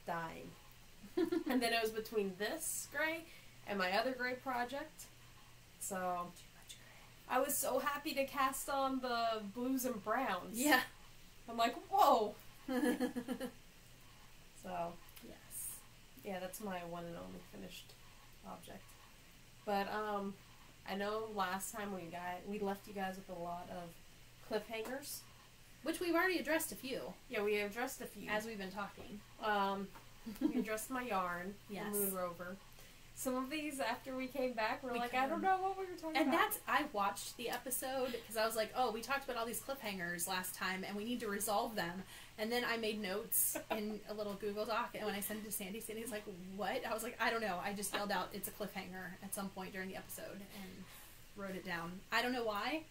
Speaker 1: dying. and then it was between this gray and my other gray project. So I was so happy to cast on the blues and browns.
Speaker 2: Yeah.
Speaker 1: I'm like, whoa. So
Speaker 2: yes.
Speaker 1: yeah, that's my one and only finished object. But um, I know last time we got we left you guys with a lot of cliffhangers.
Speaker 2: Which we've already addressed a few
Speaker 1: Yeah, we addressed a few.
Speaker 2: as we've been talking.
Speaker 1: um, we addressed my yarn,
Speaker 2: Yes.
Speaker 1: Moon Rover. Some of these after we came back, we're
Speaker 2: We
Speaker 1: like, I don't know what we were talking
Speaker 2: And
Speaker 1: about.
Speaker 2: And that's I watched the episode because I was like, oh, we talked about all these cliffhangers last time, and we need to resolve them. And then I made notes in a little Google Doc, and when I sent it to Sandy, Sandy's like, what? I was like, I don't know. I just yelled out, it's a cliffhanger at some point during the episode, and wrote it down. I don't know why.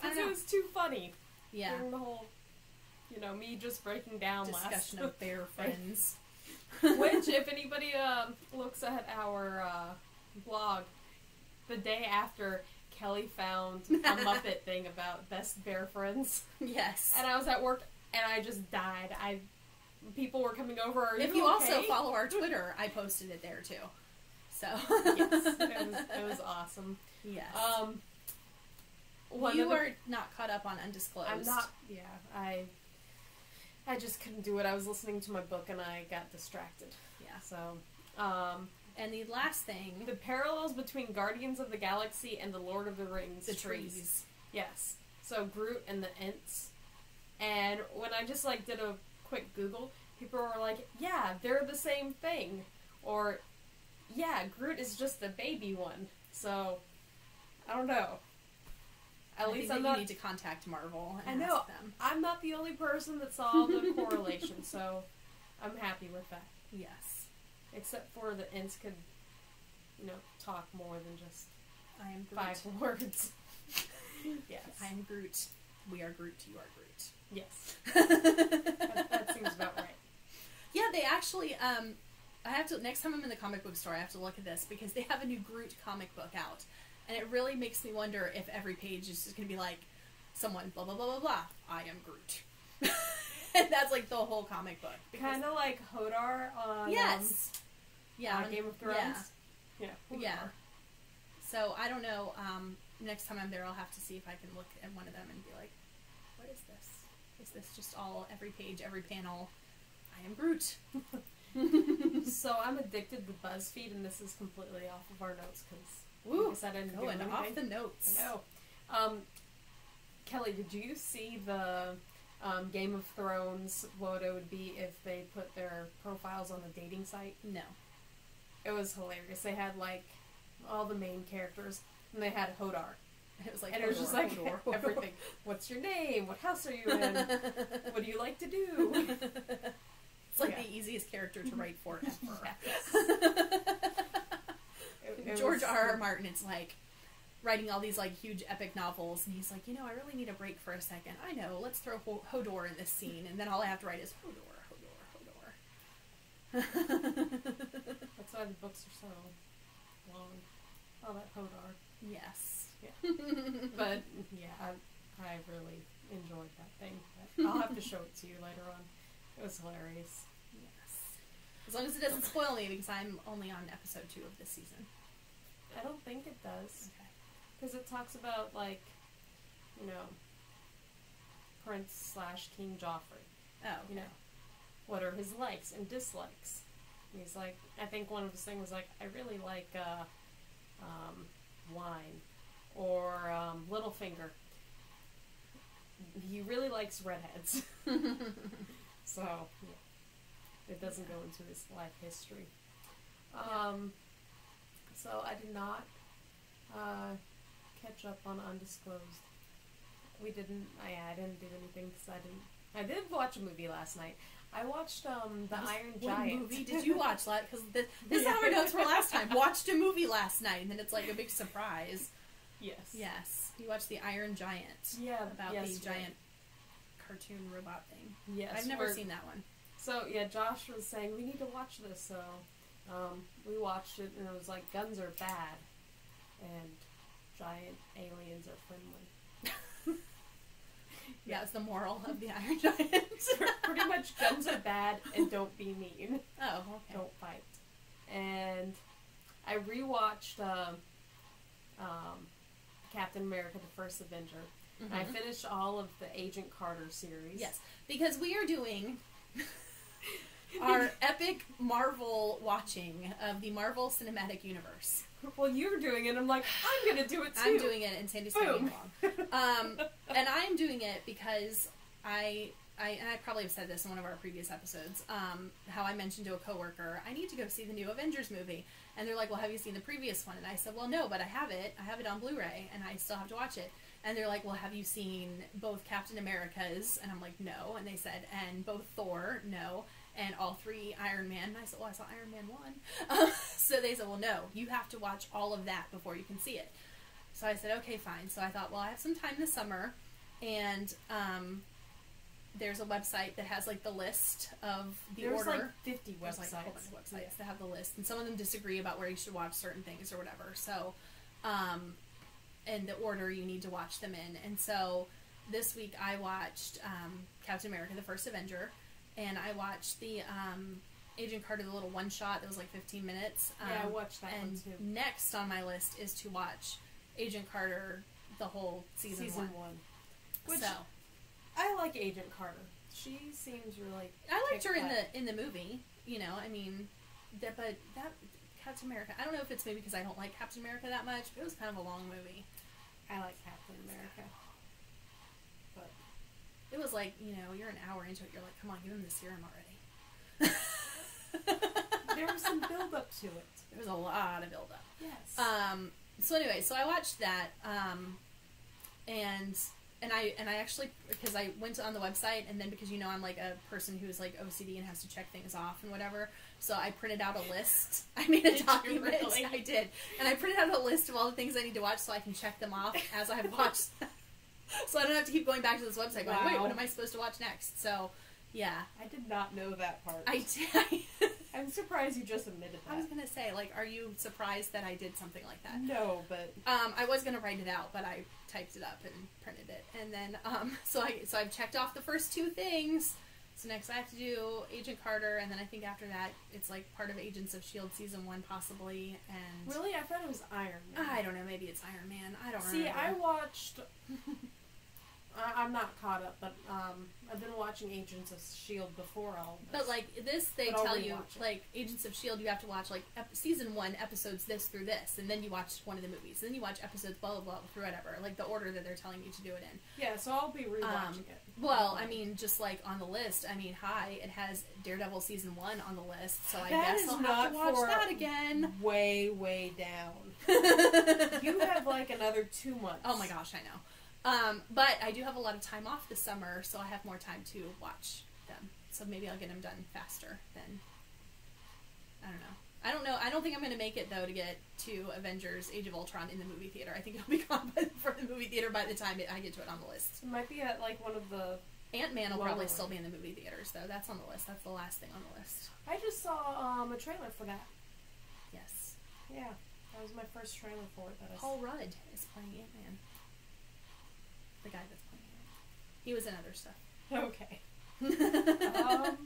Speaker 1: Because it was too funny
Speaker 2: Yeah.
Speaker 1: during the whole, you know, me just breaking down
Speaker 2: Discussion
Speaker 1: last
Speaker 2: of bear friends.
Speaker 1: Which, if anybody um, looks at our uh, blog, the day after Kelly found a Muppet thing about best bear friends,
Speaker 2: yes.
Speaker 1: and I was at work and I just died. I people were coming over. Are
Speaker 2: If
Speaker 1: you,
Speaker 2: you also follow our Twitter, I posted it there too. So
Speaker 1: yes, it was, it was awesome.
Speaker 2: yes.
Speaker 1: Um,
Speaker 2: you
Speaker 1: the-
Speaker 2: are not caught up on undisclosed.
Speaker 1: I'm not. Yeah, I. I just couldn't do it. I was listening to my book and I got distracted.
Speaker 2: Yeah.
Speaker 1: So, um,
Speaker 2: And the last thing,
Speaker 1: the parallels between Guardians of the Galaxy and the Lord of the Rings
Speaker 2: the trees.
Speaker 1: Yes. So Groot and the Ents. And when I just like did a quick Google, people were like, "Yeah, they're the same thing," or "Yeah, Groot is just the baby one." So I don't know. At
Speaker 2: I
Speaker 1: least I'm not.
Speaker 2: you need to contact Marvel
Speaker 1: I
Speaker 2: and
Speaker 1: know.
Speaker 2: ask them.
Speaker 1: I'm not the only person that saw the correlation, so I'm happy with that.
Speaker 2: Yes,
Speaker 1: Except for the Ents could, you know, talk more than just
Speaker 2: I am Groot.
Speaker 1: five words. yes.
Speaker 2: I am Groot. we are Groot, you are Groot.
Speaker 1: Yes, that, that seems about right.
Speaker 2: Yeah, they actually. Um, I have to next time I'm in the comic book store, I have to look at this because they have a new Groot comic book out, and it really makes me wonder if every page is just going to be like someone blah blah blah blah blah. I am Groot, and that's like the whole comic book.
Speaker 1: Kind of like Hodor on
Speaker 2: Yes.
Speaker 1: um,
Speaker 2: yeah.
Speaker 1: on
Speaker 2: on-
Speaker 1: Game of Thrones.
Speaker 2: Yeah.
Speaker 1: Yeah,
Speaker 2: Yeah. So I don't know. Um, next time I'm there, I'll have to see if I can look at one of them and be like, "What is this? Is this just all every page, every panel? I am Groot."
Speaker 1: So I'm addicted to BuzzFeed, and this is completely off of our notes because,
Speaker 2: Woo,
Speaker 1: like I said, I didn't
Speaker 2: Going
Speaker 1: anything.
Speaker 2: off the notes.
Speaker 1: I know. Um, Kelly, did you see the um, Game of Thrones? What it would be if they put their profiles on a dating site?
Speaker 2: No.
Speaker 1: It was hilarious. They had like all the main characters, and they had Hodor,
Speaker 2: It was like,
Speaker 1: and it was just like
Speaker 2: Hodor, Hodor.
Speaker 1: everything. What's your name? What house are you in? what do you like to do?
Speaker 2: it's like
Speaker 1: Yeah.
Speaker 2: the easiest character to write for ever.
Speaker 1: It
Speaker 2: George R. R. Martin, it's like writing all these like huge epic novels, and he's like, you know, I really need a break for a second. I know, let's throw Ho- Hodor in this scene, and then all I have to write is Hodor, Hodor, Hodor.
Speaker 1: That's why the books are so long. Oh, that Hodor.
Speaker 2: yes. Yeah.
Speaker 1: But yeah, I, I really enjoyed that thing. But I'll have to show it to you later on. It was hilarious.
Speaker 2: Yes. As long as it doesn't spoil me, because I'm only on episode two of this season.
Speaker 1: I don't think it does
Speaker 2: Okay.
Speaker 1: because it talks about like, you know, Prince slash King Joffrey.
Speaker 2: Oh, okay.
Speaker 1: You know, what are his likes and dislikes? And he's like, I think one of his things was like, I really like uh, um, wine or um, Littlefinger. He really likes redheads. So, yeah. It doesn't go into his life history. Um, so I did not uh, catch up on Undisclosed. We didn't. I, I didn't do anything because I didn't. I did watch a movie last night. I watched um the Iron Giant.
Speaker 2: what movie did you watch? Because this, this is how our notes were last time. Watched a movie last night, and then it's like a big surprise.
Speaker 1: Yes.
Speaker 2: Yes, you watched the Iron Giant
Speaker 1: Yeah.
Speaker 2: about
Speaker 1: yes,
Speaker 2: the
Speaker 1: right.
Speaker 2: giant cartoon robot thing.
Speaker 1: Yes.
Speaker 2: I've never seen that one.
Speaker 1: So yeah, Josh was saying we need to watch this. So um, we watched it, and it was like guns are bad, and giant aliens are friendly.
Speaker 2: Yeah, it's the moral of the Iron Giant.
Speaker 1: Pretty much, guns are bad, and don't be mean.
Speaker 2: Oh, okay.
Speaker 1: Don't fight. And I rewatched uh, um, Captain America: The First Avenger. And I finished all of the Agent Carter series.
Speaker 2: Yes, because we are doing our epic Marvel watching of the Marvel Cinematic Universe.
Speaker 1: Well, you're doing it. I'm like, I'm gonna do it too.
Speaker 2: I'm doing it, and Sandy's tagging along. Um, and I'm doing it because I, I, and I probably have said this in one of our previous episodes. Um, how I mentioned to a coworker, I need to go see the new Avengers movie, and they're like, "Well, have you seen the previous one?" And I said, "Well, no, but I have it. I have it on Blu-ray, and I still have to watch it." And they're like, "Well, have you seen both Captain Americas?" And I'm like, "No." And they said, "And both Thor?" No. And all three Iron Man. And I said, "Well, I saw Iron Man one." Uh, so they said, "Well, no. You have to watch all of that before you can see it." So I said, okay, fine. So I thought, well, I have some time this summer, and um, there's a website that has like the list of the
Speaker 1: There's
Speaker 2: order.
Speaker 1: like 50
Speaker 2: there's
Speaker 1: websites.
Speaker 2: like a whole bunch of websites that have the list, and some of them disagree about where you should watch certain things or whatever. So, um, and the order you need to watch them in. And so this week I watched um, Captain America: The First Avenger, and I watched the um, Agent Carter, the little one shot that was like 15 minutes.
Speaker 1: Yeah, I
Speaker 2: Um,
Speaker 1: watched that
Speaker 2: and
Speaker 1: one too.
Speaker 2: next on my list is to watch Agent Carter the whole season,
Speaker 1: Season
Speaker 2: one.
Speaker 1: one. Which
Speaker 2: so
Speaker 1: I like Agent Carter. She seems really.
Speaker 2: I liked her in the in the movie. You know, I mean, that but that Captain America. I don't know if it's maybe because I don't like Captain America that much, but it was kind of a long movie.
Speaker 1: I like Captain America. But
Speaker 2: It was like you know you're an hour into it, you're like, come on, give him the serum already.
Speaker 1: there was some build up to it.
Speaker 2: There was a lot of build up.
Speaker 1: Yes.
Speaker 2: Um, so anyway, so I watched that, um, and and I and I actually because I went on the website and then because you know I'm like a person who's like OCD and has to check things off and whatever, so I printed out a list. I made a
Speaker 1: Did you
Speaker 2: document.
Speaker 1: really?
Speaker 2: I did, and I printed out a list of all the things I need to watch so I can check them off as I watch. so I don't have to keep going back to this website going, wait, what am I supposed to watch next? So, yeah.
Speaker 1: I did not know that part.
Speaker 2: I did.
Speaker 1: I'm surprised you just admitted that.
Speaker 2: I was gonna say, like, are you surprised that I did something like that?
Speaker 1: No, but
Speaker 2: Um, I was gonna write it out, but I typed it up and printed it, and then um, so I so I've checked off the first two things. So next I have to do Agent Carter, and then I think after that it's like part of Agents of Shield season one possibly, and
Speaker 1: really, I thought it was Iron Man.
Speaker 2: I don't know, maybe it's Iron Man. I don't
Speaker 1: See,
Speaker 2: remember.
Speaker 1: I watched. I, I'm not caught up, but um, I've been watching Agents of Shield before all. This.
Speaker 2: But like this, they
Speaker 1: But
Speaker 2: tell you like Agents of Shield, you have to watch like ep- season one episodes this through this, and then you watch one of the movies, and then you watch episodes blah blah blah through whatever, like the order that they're telling you to do it in.
Speaker 1: yeah, so I'll be rewatching
Speaker 2: Um,
Speaker 1: it.
Speaker 2: Well, I mean, just like on the list, I mean, hi, it has Daredevil season one on the list, so I
Speaker 1: That
Speaker 2: guess I'll have to watch that again.
Speaker 1: way, way down. You have like another two months.
Speaker 2: oh my gosh, I know. Um, but I do have a lot of time off this summer, so I have more time to watch them. So maybe I'll get them done faster than. I don't know. I don't know. I don't think I'm going to make it though to get to Avengers: Age of Ultron in the movie theater. I think it'll be gone by, for the movie theater by the time it, I get to it on the list.
Speaker 1: It might be at like one of the.
Speaker 2: Ant Man will probably still be in the movie theaters though. That's on the list. That's the last thing on the list.
Speaker 1: I just saw um, a trailer for that.
Speaker 2: Yes.
Speaker 1: Yeah, that was my first trailer for it.
Speaker 2: Paul Rudd is playing Ant Man. The guy that's playing He was in other stuff.
Speaker 1: Okay.
Speaker 2: um,
Speaker 1: Um,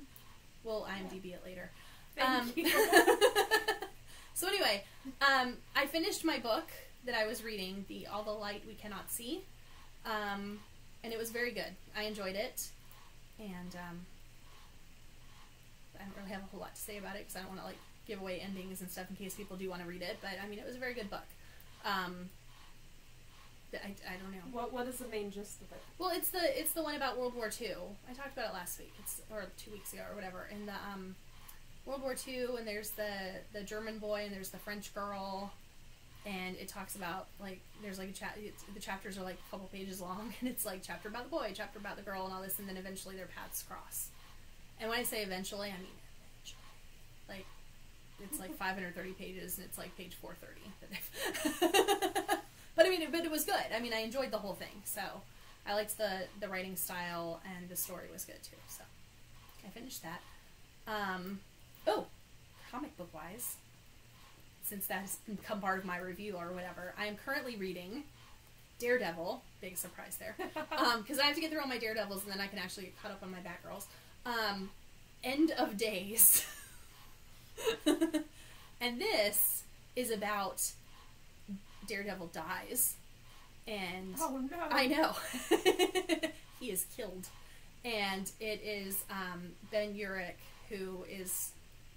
Speaker 2: we'll IMDb it later.
Speaker 1: thank
Speaker 2: Um,
Speaker 1: you.
Speaker 2: so anyway, um, I finished my book that I was reading, the All the Light We Cannot See, um, and it was very good. I enjoyed it, and um, I don't really have a whole lot to say about it because I don't want to like give away endings and stuff in case people do want to read it. But I mean, it was a very good book. I, I don't know.
Speaker 1: what What is the main gist of it?
Speaker 2: Well, it's the it's the one about World War II. I talked about it last week. It's or two weeks ago or whatever. In the um, World War II, and there's the the German boy and there's the French girl, and it talks about like there's like a chat. The chapters are like a couple pages long, and it's like chapter about the boy, chapter about the girl, and all this, and then eventually their paths cross. And when I say eventually, I mean eventually. Like it's like 530 pages, and it's like page 430. but I mean, it, but it was good. I mean, I enjoyed the whole thing. So I liked the the writing style, and the story was good too. So I finished that. Um, oh, comic book wise, since that has become part of my review or whatever, I am currently reading Daredevil. Big surprise there, because I have to get through all my Daredevils, and then I can actually get caught up on my Batgirls. Um, End of Days. and this is about Daredevil dies, and
Speaker 1: Oh no!
Speaker 2: I know he is killed, and it is um, Ben Urich who is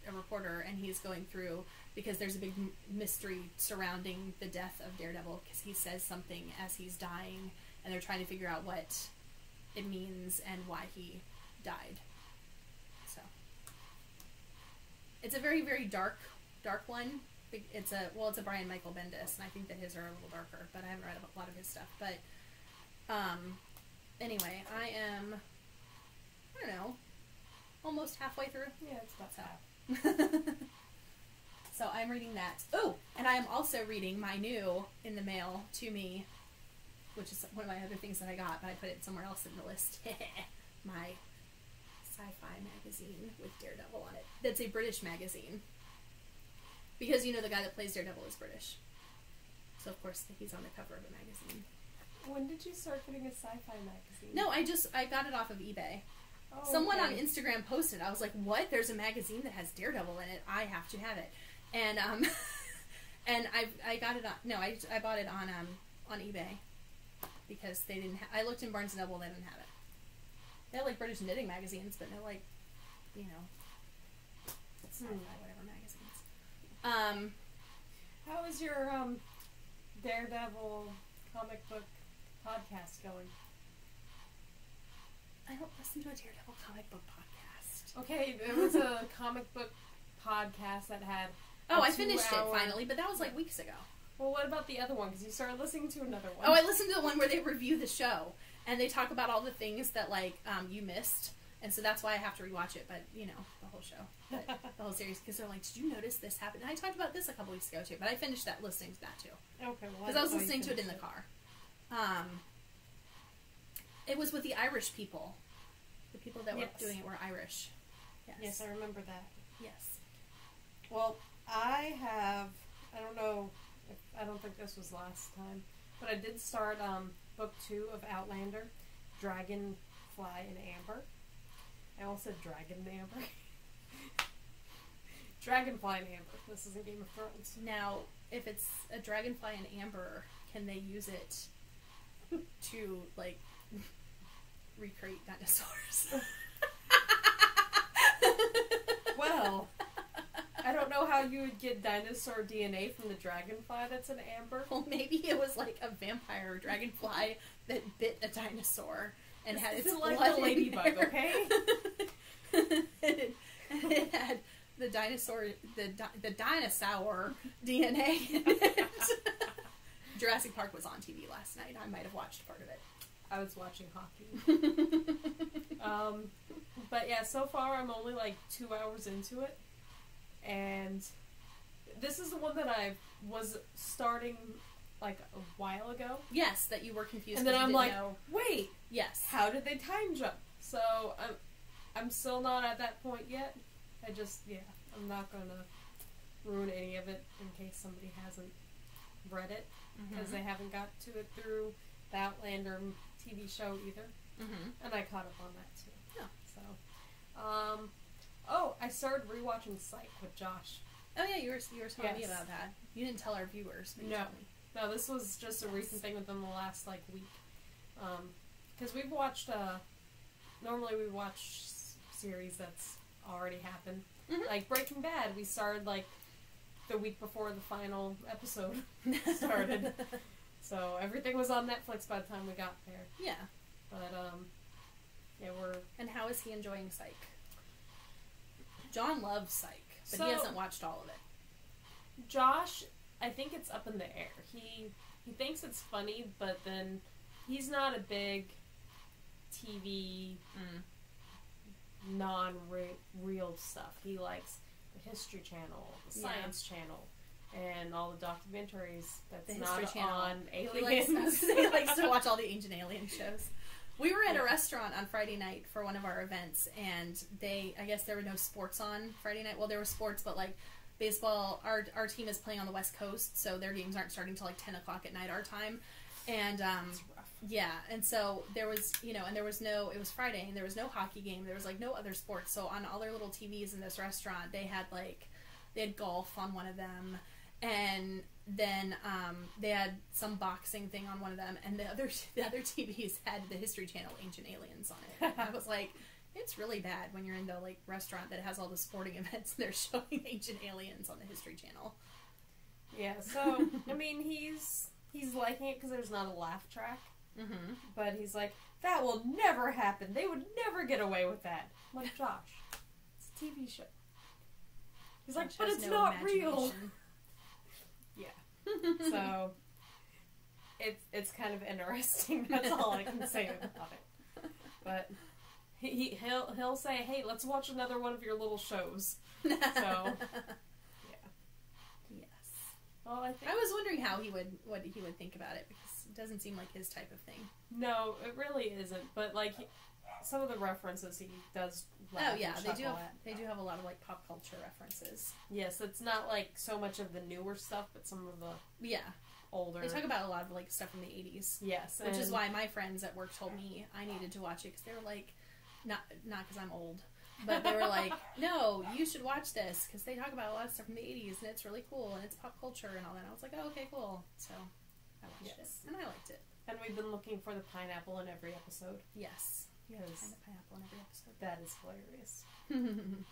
Speaker 2: a reporter, and he's going through because there's a big mystery surrounding the death of Daredevil because he says something as he's dying, and they're trying to figure out what it means and why he died. So it's a very very dark dark one. It's a well, it's a Brian Michael Bendis, and I think that his are a little darker, but I haven't read a lot of his stuff. But um, anyway, I am I don't know, almost halfway through.
Speaker 1: yeah, it's about
Speaker 2: So.
Speaker 1: that.
Speaker 2: so I'm reading that. Oh, and I am also reading my new in the mail to me, which is one of my other things that I got, but I put it somewhere else in the list. my sci-fi magazine with Daredevil on it. That's a British magazine. Because you know the guy that plays Daredevil is British. So of course he's on the cover of a magazine.
Speaker 1: When did you start getting a sci-fi magazine?
Speaker 2: No, I just I got it off of eBay.
Speaker 1: Oh,
Speaker 2: Someone on. Instagram posted. I was like, "What? There's a magazine that has Daredevil in it. I have to have it." And um, and I I got it on. No, I I bought it on um on eBay because they didn't. Ha- I looked in Barnes and Noble. They didn't have it. They had like British knitting magazines, but no like, you know, sci-fi whatever. Um,
Speaker 1: How is your um, Daredevil comic book podcast going?
Speaker 2: I don't listen to a Daredevil comic book podcast.
Speaker 1: Okay, it was a comic book podcast that had.
Speaker 2: Oh, I finished it finally, but that was like weeks ago.
Speaker 1: Well, what about the other one? Because you started listening to another one.
Speaker 2: Oh, I listened to the one where they review the show and they talk about all the things that like um, you missed, and so that's why I have to rewatch it. But you know, the whole show, but the whole series, because they're like, "Did you notice this happened?" And I talked about this a couple weeks ago too, but I finished that listening to that too
Speaker 1: okay, well,
Speaker 2: because I was listening to it in the car. Um, It was with the Irish people. The people that were doing it were Irish. Yes.
Speaker 1: Yes, I remember that.
Speaker 2: Yes.
Speaker 1: Well, I have. I don't know. If, I don't think this was last time, but I did start um, book two of Outlander, Dragonfly in Amber. I almost said Dragon and Amber. Dragonfly in Amber. This isn't Game of Thrones.
Speaker 2: Now, if it's a dragonfly and amber, can they use it to like recreate dinosaurs?
Speaker 1: Well, I don't know how you would get dinosaur DNA from the dragonfly that's an amber.
Speaker 2: well, maybe it was like a vampire dragonfly that bit a dinosaur and had its
Speaker 1: like
Speaker 2: blood
Speaker 1: the ladybug, okay?
Speaker 2: and, it, and it had the dinosaur, the di- the dinosaur DNA. in it. Jurassic Park was on TV last night. I might have watched part of it.
Speaker 1: I was watching hockey. Um, but yeah, so far I'm only like two hours into it, and this is the one that I was starting like a while ago,
Speaker 2: yes, that you were confused.
Speaker 1: and then I'm like,
Speaker 2: know.
Speaker 1: wait,
Speaker 2: yes.
Speaker 1: how did they time jump? So I'm I'm still not at that point yet. I just yeah, I'm not gonna ruin any of it in case somebody hasn't read it because
Speaker 2: Mm-hmm.
Speaker 1: they haven't got to it through the Outlander TV show either.
Speaker 2: hmm
Speaker 1: And I caught up on that too.
Speaker 2: Yeah.
Speaker 1: So, um, oh, I started rewatching Psych with Josh.
Speaker 2: Oh yeah, you were you were telling me about that. You didn't tell our viewers. But you
Speaker 1: No. No, this was just a recent thing within the last like week. Um, because we've watched. Uh, normally we watch series that's already happened.
Speaker 2: Mhm.
Speaker 1: Like Breaking Bad, we started like the week before the final episode, started. so everything was on Netflix by the time we got there.
Speaker 2: yeah.
Speaker 1: But um, yeah, we're
Speaker 2: And how is he enjoying Psych? John loves Psych, but
Speaker 1: So-
Speaker 2: he hasn't watched all of it.
Speaker 1: Josh, I think it's up in the air. He he thinks it's funny, but then he's not a big TV mm. non real stuff. He likes the History Channel, the
Speaker 2: Yeah.
Speaker 1: Science Channel, and all the documentaries that's
Speaker 2: The
Speaker 1: not
Speaker 2: Channel.
Speaker 1: on
Speaker 2: He
Speaker 1: aliens.
Speaker 2: likes, he likes to watch all the ancient alien shows. We were at a restaurant on Friday night for one of our events, and they, I guess there were no sports on Friday night. Well, there were sports, but like baseball, our our team is playing on the West Coast, so their games aren't starting till like ten o'clock at night our time. And um, yeah, and so there was, you know, and there was no, it was Friday, and there was no hockey game. There was like no other sports. So on all their little TVs in this restaurant, they had like, they had golf on one of them, and then um, they had some boxing thing on one of them, and the other the other TVs had the History Channel Ancient Aliens on it. And I was like, it's really bad when you're in the like restaurant that has all the sporting events. and They're showing Ancient Aliens on the History Channel.
Speaker 1: Yeah, so I mean, he's he's liking it because there's not a laugh track,
Speaker 2: Mm-hmm.
Speaker 1: but he's like, that will never happen. They would never get away with that. I'm like Josh, it's a TV show. He's like, but it's not real. Yeah. so it's it's kind of interesting. That's all I can say about it. But he he- he'll he'll say, "Hey, let's watch another one of your little shows." So yeah.
Speaker 2: yes.
Speaker 1: Well, I think
Speaker 2: I was wondering how he would what he would think about it because it doesn't seem like his type of thing.
Speaker 1: no, it really isn't. But like he- some of the references he does.
Speaker 2: oh yeah, they do. Have,
Speaker 1: at.
Speaker 2: they do have a lot of like pop culture references.
Speaker 1: Yes, it's not like so much of the newer stuff, but some of the
Speaker 2: Yeah,
Speaker 1: older.
Speaker 2: they talk about a lot of like stuff from the '80s,
Speaker 1: yes,
Speaker 2: which is why my friends at work told me I needed to watch it because they were like, not not because I'm old, but they were like, no, you should watch this because they talk about a lot of stuff from the '80s and it's really cool and it's pop culture and all that. And I was like, oh, okay, cool. So I watched
Speaker 1: Yes.
Speaker 2: it and I liked it.
Speaker 1: And we've been looking for the pineapple in every episode
Speaker 2: Yes, kind of pineapple in every episode.
Speaker 1: that is hilarious.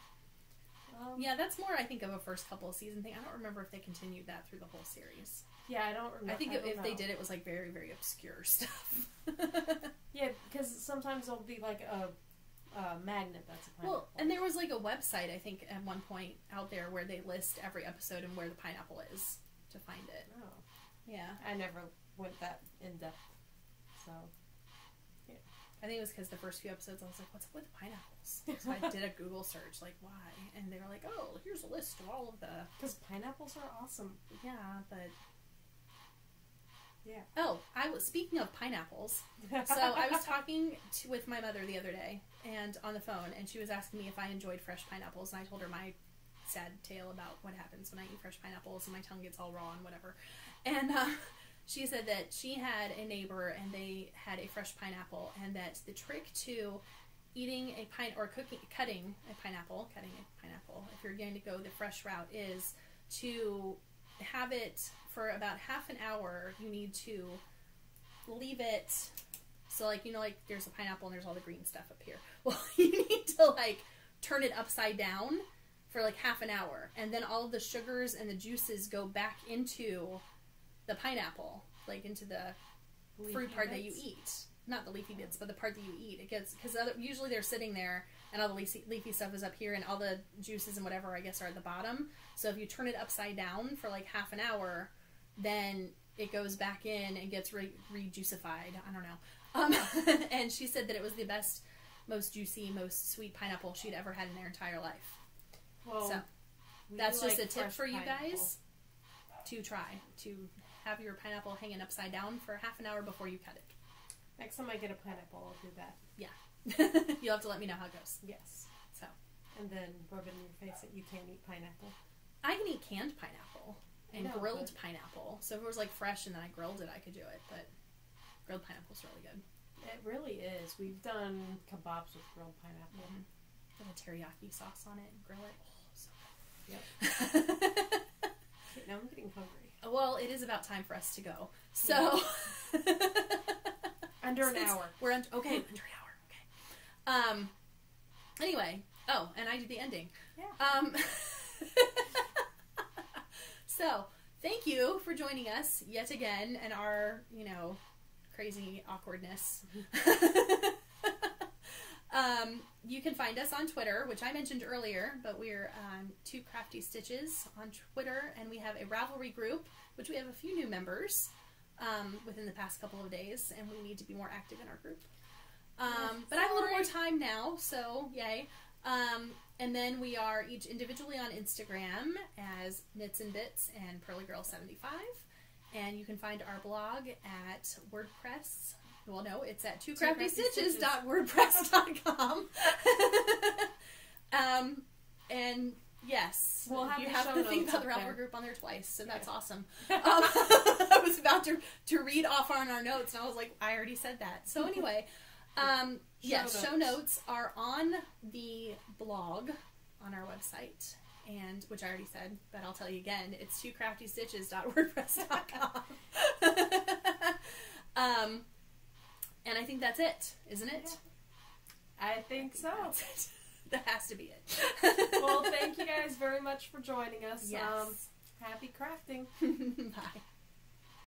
Speaker 1: Um,
Speaker 2: Yeah, that's more I think of a first couple of season thing. I don't remember if they continued that through the whole series.
Speaker 1: yeah, I don't remember.
Speaker 2: I think
Speaker 1: don't
Speaker 2: if they did, it was like very very obscure stuff.
Speaker 1: Yeah, because sometimes there'll be like a, a magnet that's a pineapple.
Speaker 2: well, and there was like a website I think at one point out there where they list every episode and where the pineapple is to find it.
Speaker 1: Oh,
Speaker 2: Yeah,
Speaker 1: I never went that in depth. So yeah.
Speaker 2: I think it was because the first few episodes I was like, "What's up with the pineapples?" So I did a Google search, like why, and they were like, "Oh, here's a list of all of the
Speaker 1: because pineapples are awesome.
Speaker 2: yeah," but
Speaker 1: Yeah.
Speaker 2: Oh, I was speaking of pineapples. So I was talking to, with my mother the other day, and on the phone, and she was asking me if I enjoyed fresh pineapples, and I told her my sad tale about what happens when I eat fresh pineapples and my tongue gets all raw and whatever. And uh, she said that she had a neighbor and they had a fresh pineapple, and that the trick to eating a pine or cooking, cutting a pineapple, cutting a pineapple, if you're going to go the fresh route, is to have it for about half an hour. You need to leave it. So, like, you know, like there's a pineapple and there's all the green stuff up here. Well, you need to, like, turn it upside down for like half an hour. And then all of the sugars and the juices go back into the pineapple, like into the fruit
Speaker 1: Leafy
Speaker 2: part that you eat. Not the leafy bits, but the part that you eat. It gets because usually they're sitting there, and all the leafy, leafy stuff is up here, and all the juices and whatever I guess are at the bottom. So if you turn it upside down for like half an hour, then it goes back in and gets re- rejuicified. I don't know. Um, and she said that it was the best, most juicy, most sweet pineapple she'd ever had in her entire life.
Speaker 1: Well,
Speaker 2: So, That's just
Speaker 1: like
Speaker 2: a tip for you
Speaker 1: pineapple.
Speaker 2: guys to try to have your pineapple hanging upside down for half an hour before you cut it.
Speaker 1: Next time I get a pineapple, I'll do that. Yeah.
Speaker 2: You'll have to let me know how it goes.
Speaker 1: Yes.
Speaker 2: So.
Speaker 1: And then rub it in your face that you can't eat pineapple.
Speaker 2: I can eat canned pineapple and grilled
Speaker 1: but-
Speaker 2: pineapple. So if it was like fresh and then I grilled it, I could do it. But grilled pineapple's really good.
Speaker 1: It really is. We've done kebabs with grilled pineapple.
Speaker 2: Put a teriyaki sauce on it and grill it. Oh, so
Speaker 1: Yep. Okay, now I'm getting hungry.
Speaker 2: well, it is about time for us to go. So
Speaker 1: Under an
Speaker 2: Since
Speaker 1: hour.
Speaker 2: We're under, okay, under an hour. Okay. Um. Anyway. Oh, and I did the ending.
Speaker 1: Yeah.
Speaker 2: Um. So thank you for joining us yet again and our you know crazy awkwardness. um, you can find us on Twitter, which I mentioned earlier, but we're um, Two Krafty Stitches on Twitter, and we have a Ravelry group, which we have a few new members um, within the past couple of days, and we need to be more active in our group. Um, but I have a little more time now, so yay. Um, and then we are each individually on Instagram as Knits and Bits and Pearly Girl 75. And you can find our blog at WordPress. Well, no, it's at 2kraftystitches.wordpress.com. um, and yes,
Speaker 1: We'll have
Speaker 2: you
Speaker 1: the
Speaker 2: have thing
Speaker 1: notes
Speaker 2: about the Ravelry group on there twice, so that's
Speaker 1: Yeah.
Speaker 2: awesome. Um, I was about to, to read off on our notes, and I was like, I already said that. So anyway, um,
Speaker 1: Show
Speaker 2: yes, show
Speaker 1: notes.
Speaker 2: notes are on the blog on our website, and which I already said, but I'll tell you again. It's 2kraftystitches.wordpress.com. um, and I think that's it, isn't it?
Speaker 1: I think so.
Speaker 2: That has to be it.
Speaker 1: well, thank you guys very much for joining us.
Speaker 2: Yes.
Speaker 1: Um, happy crafting.
Speaker 2: Bye.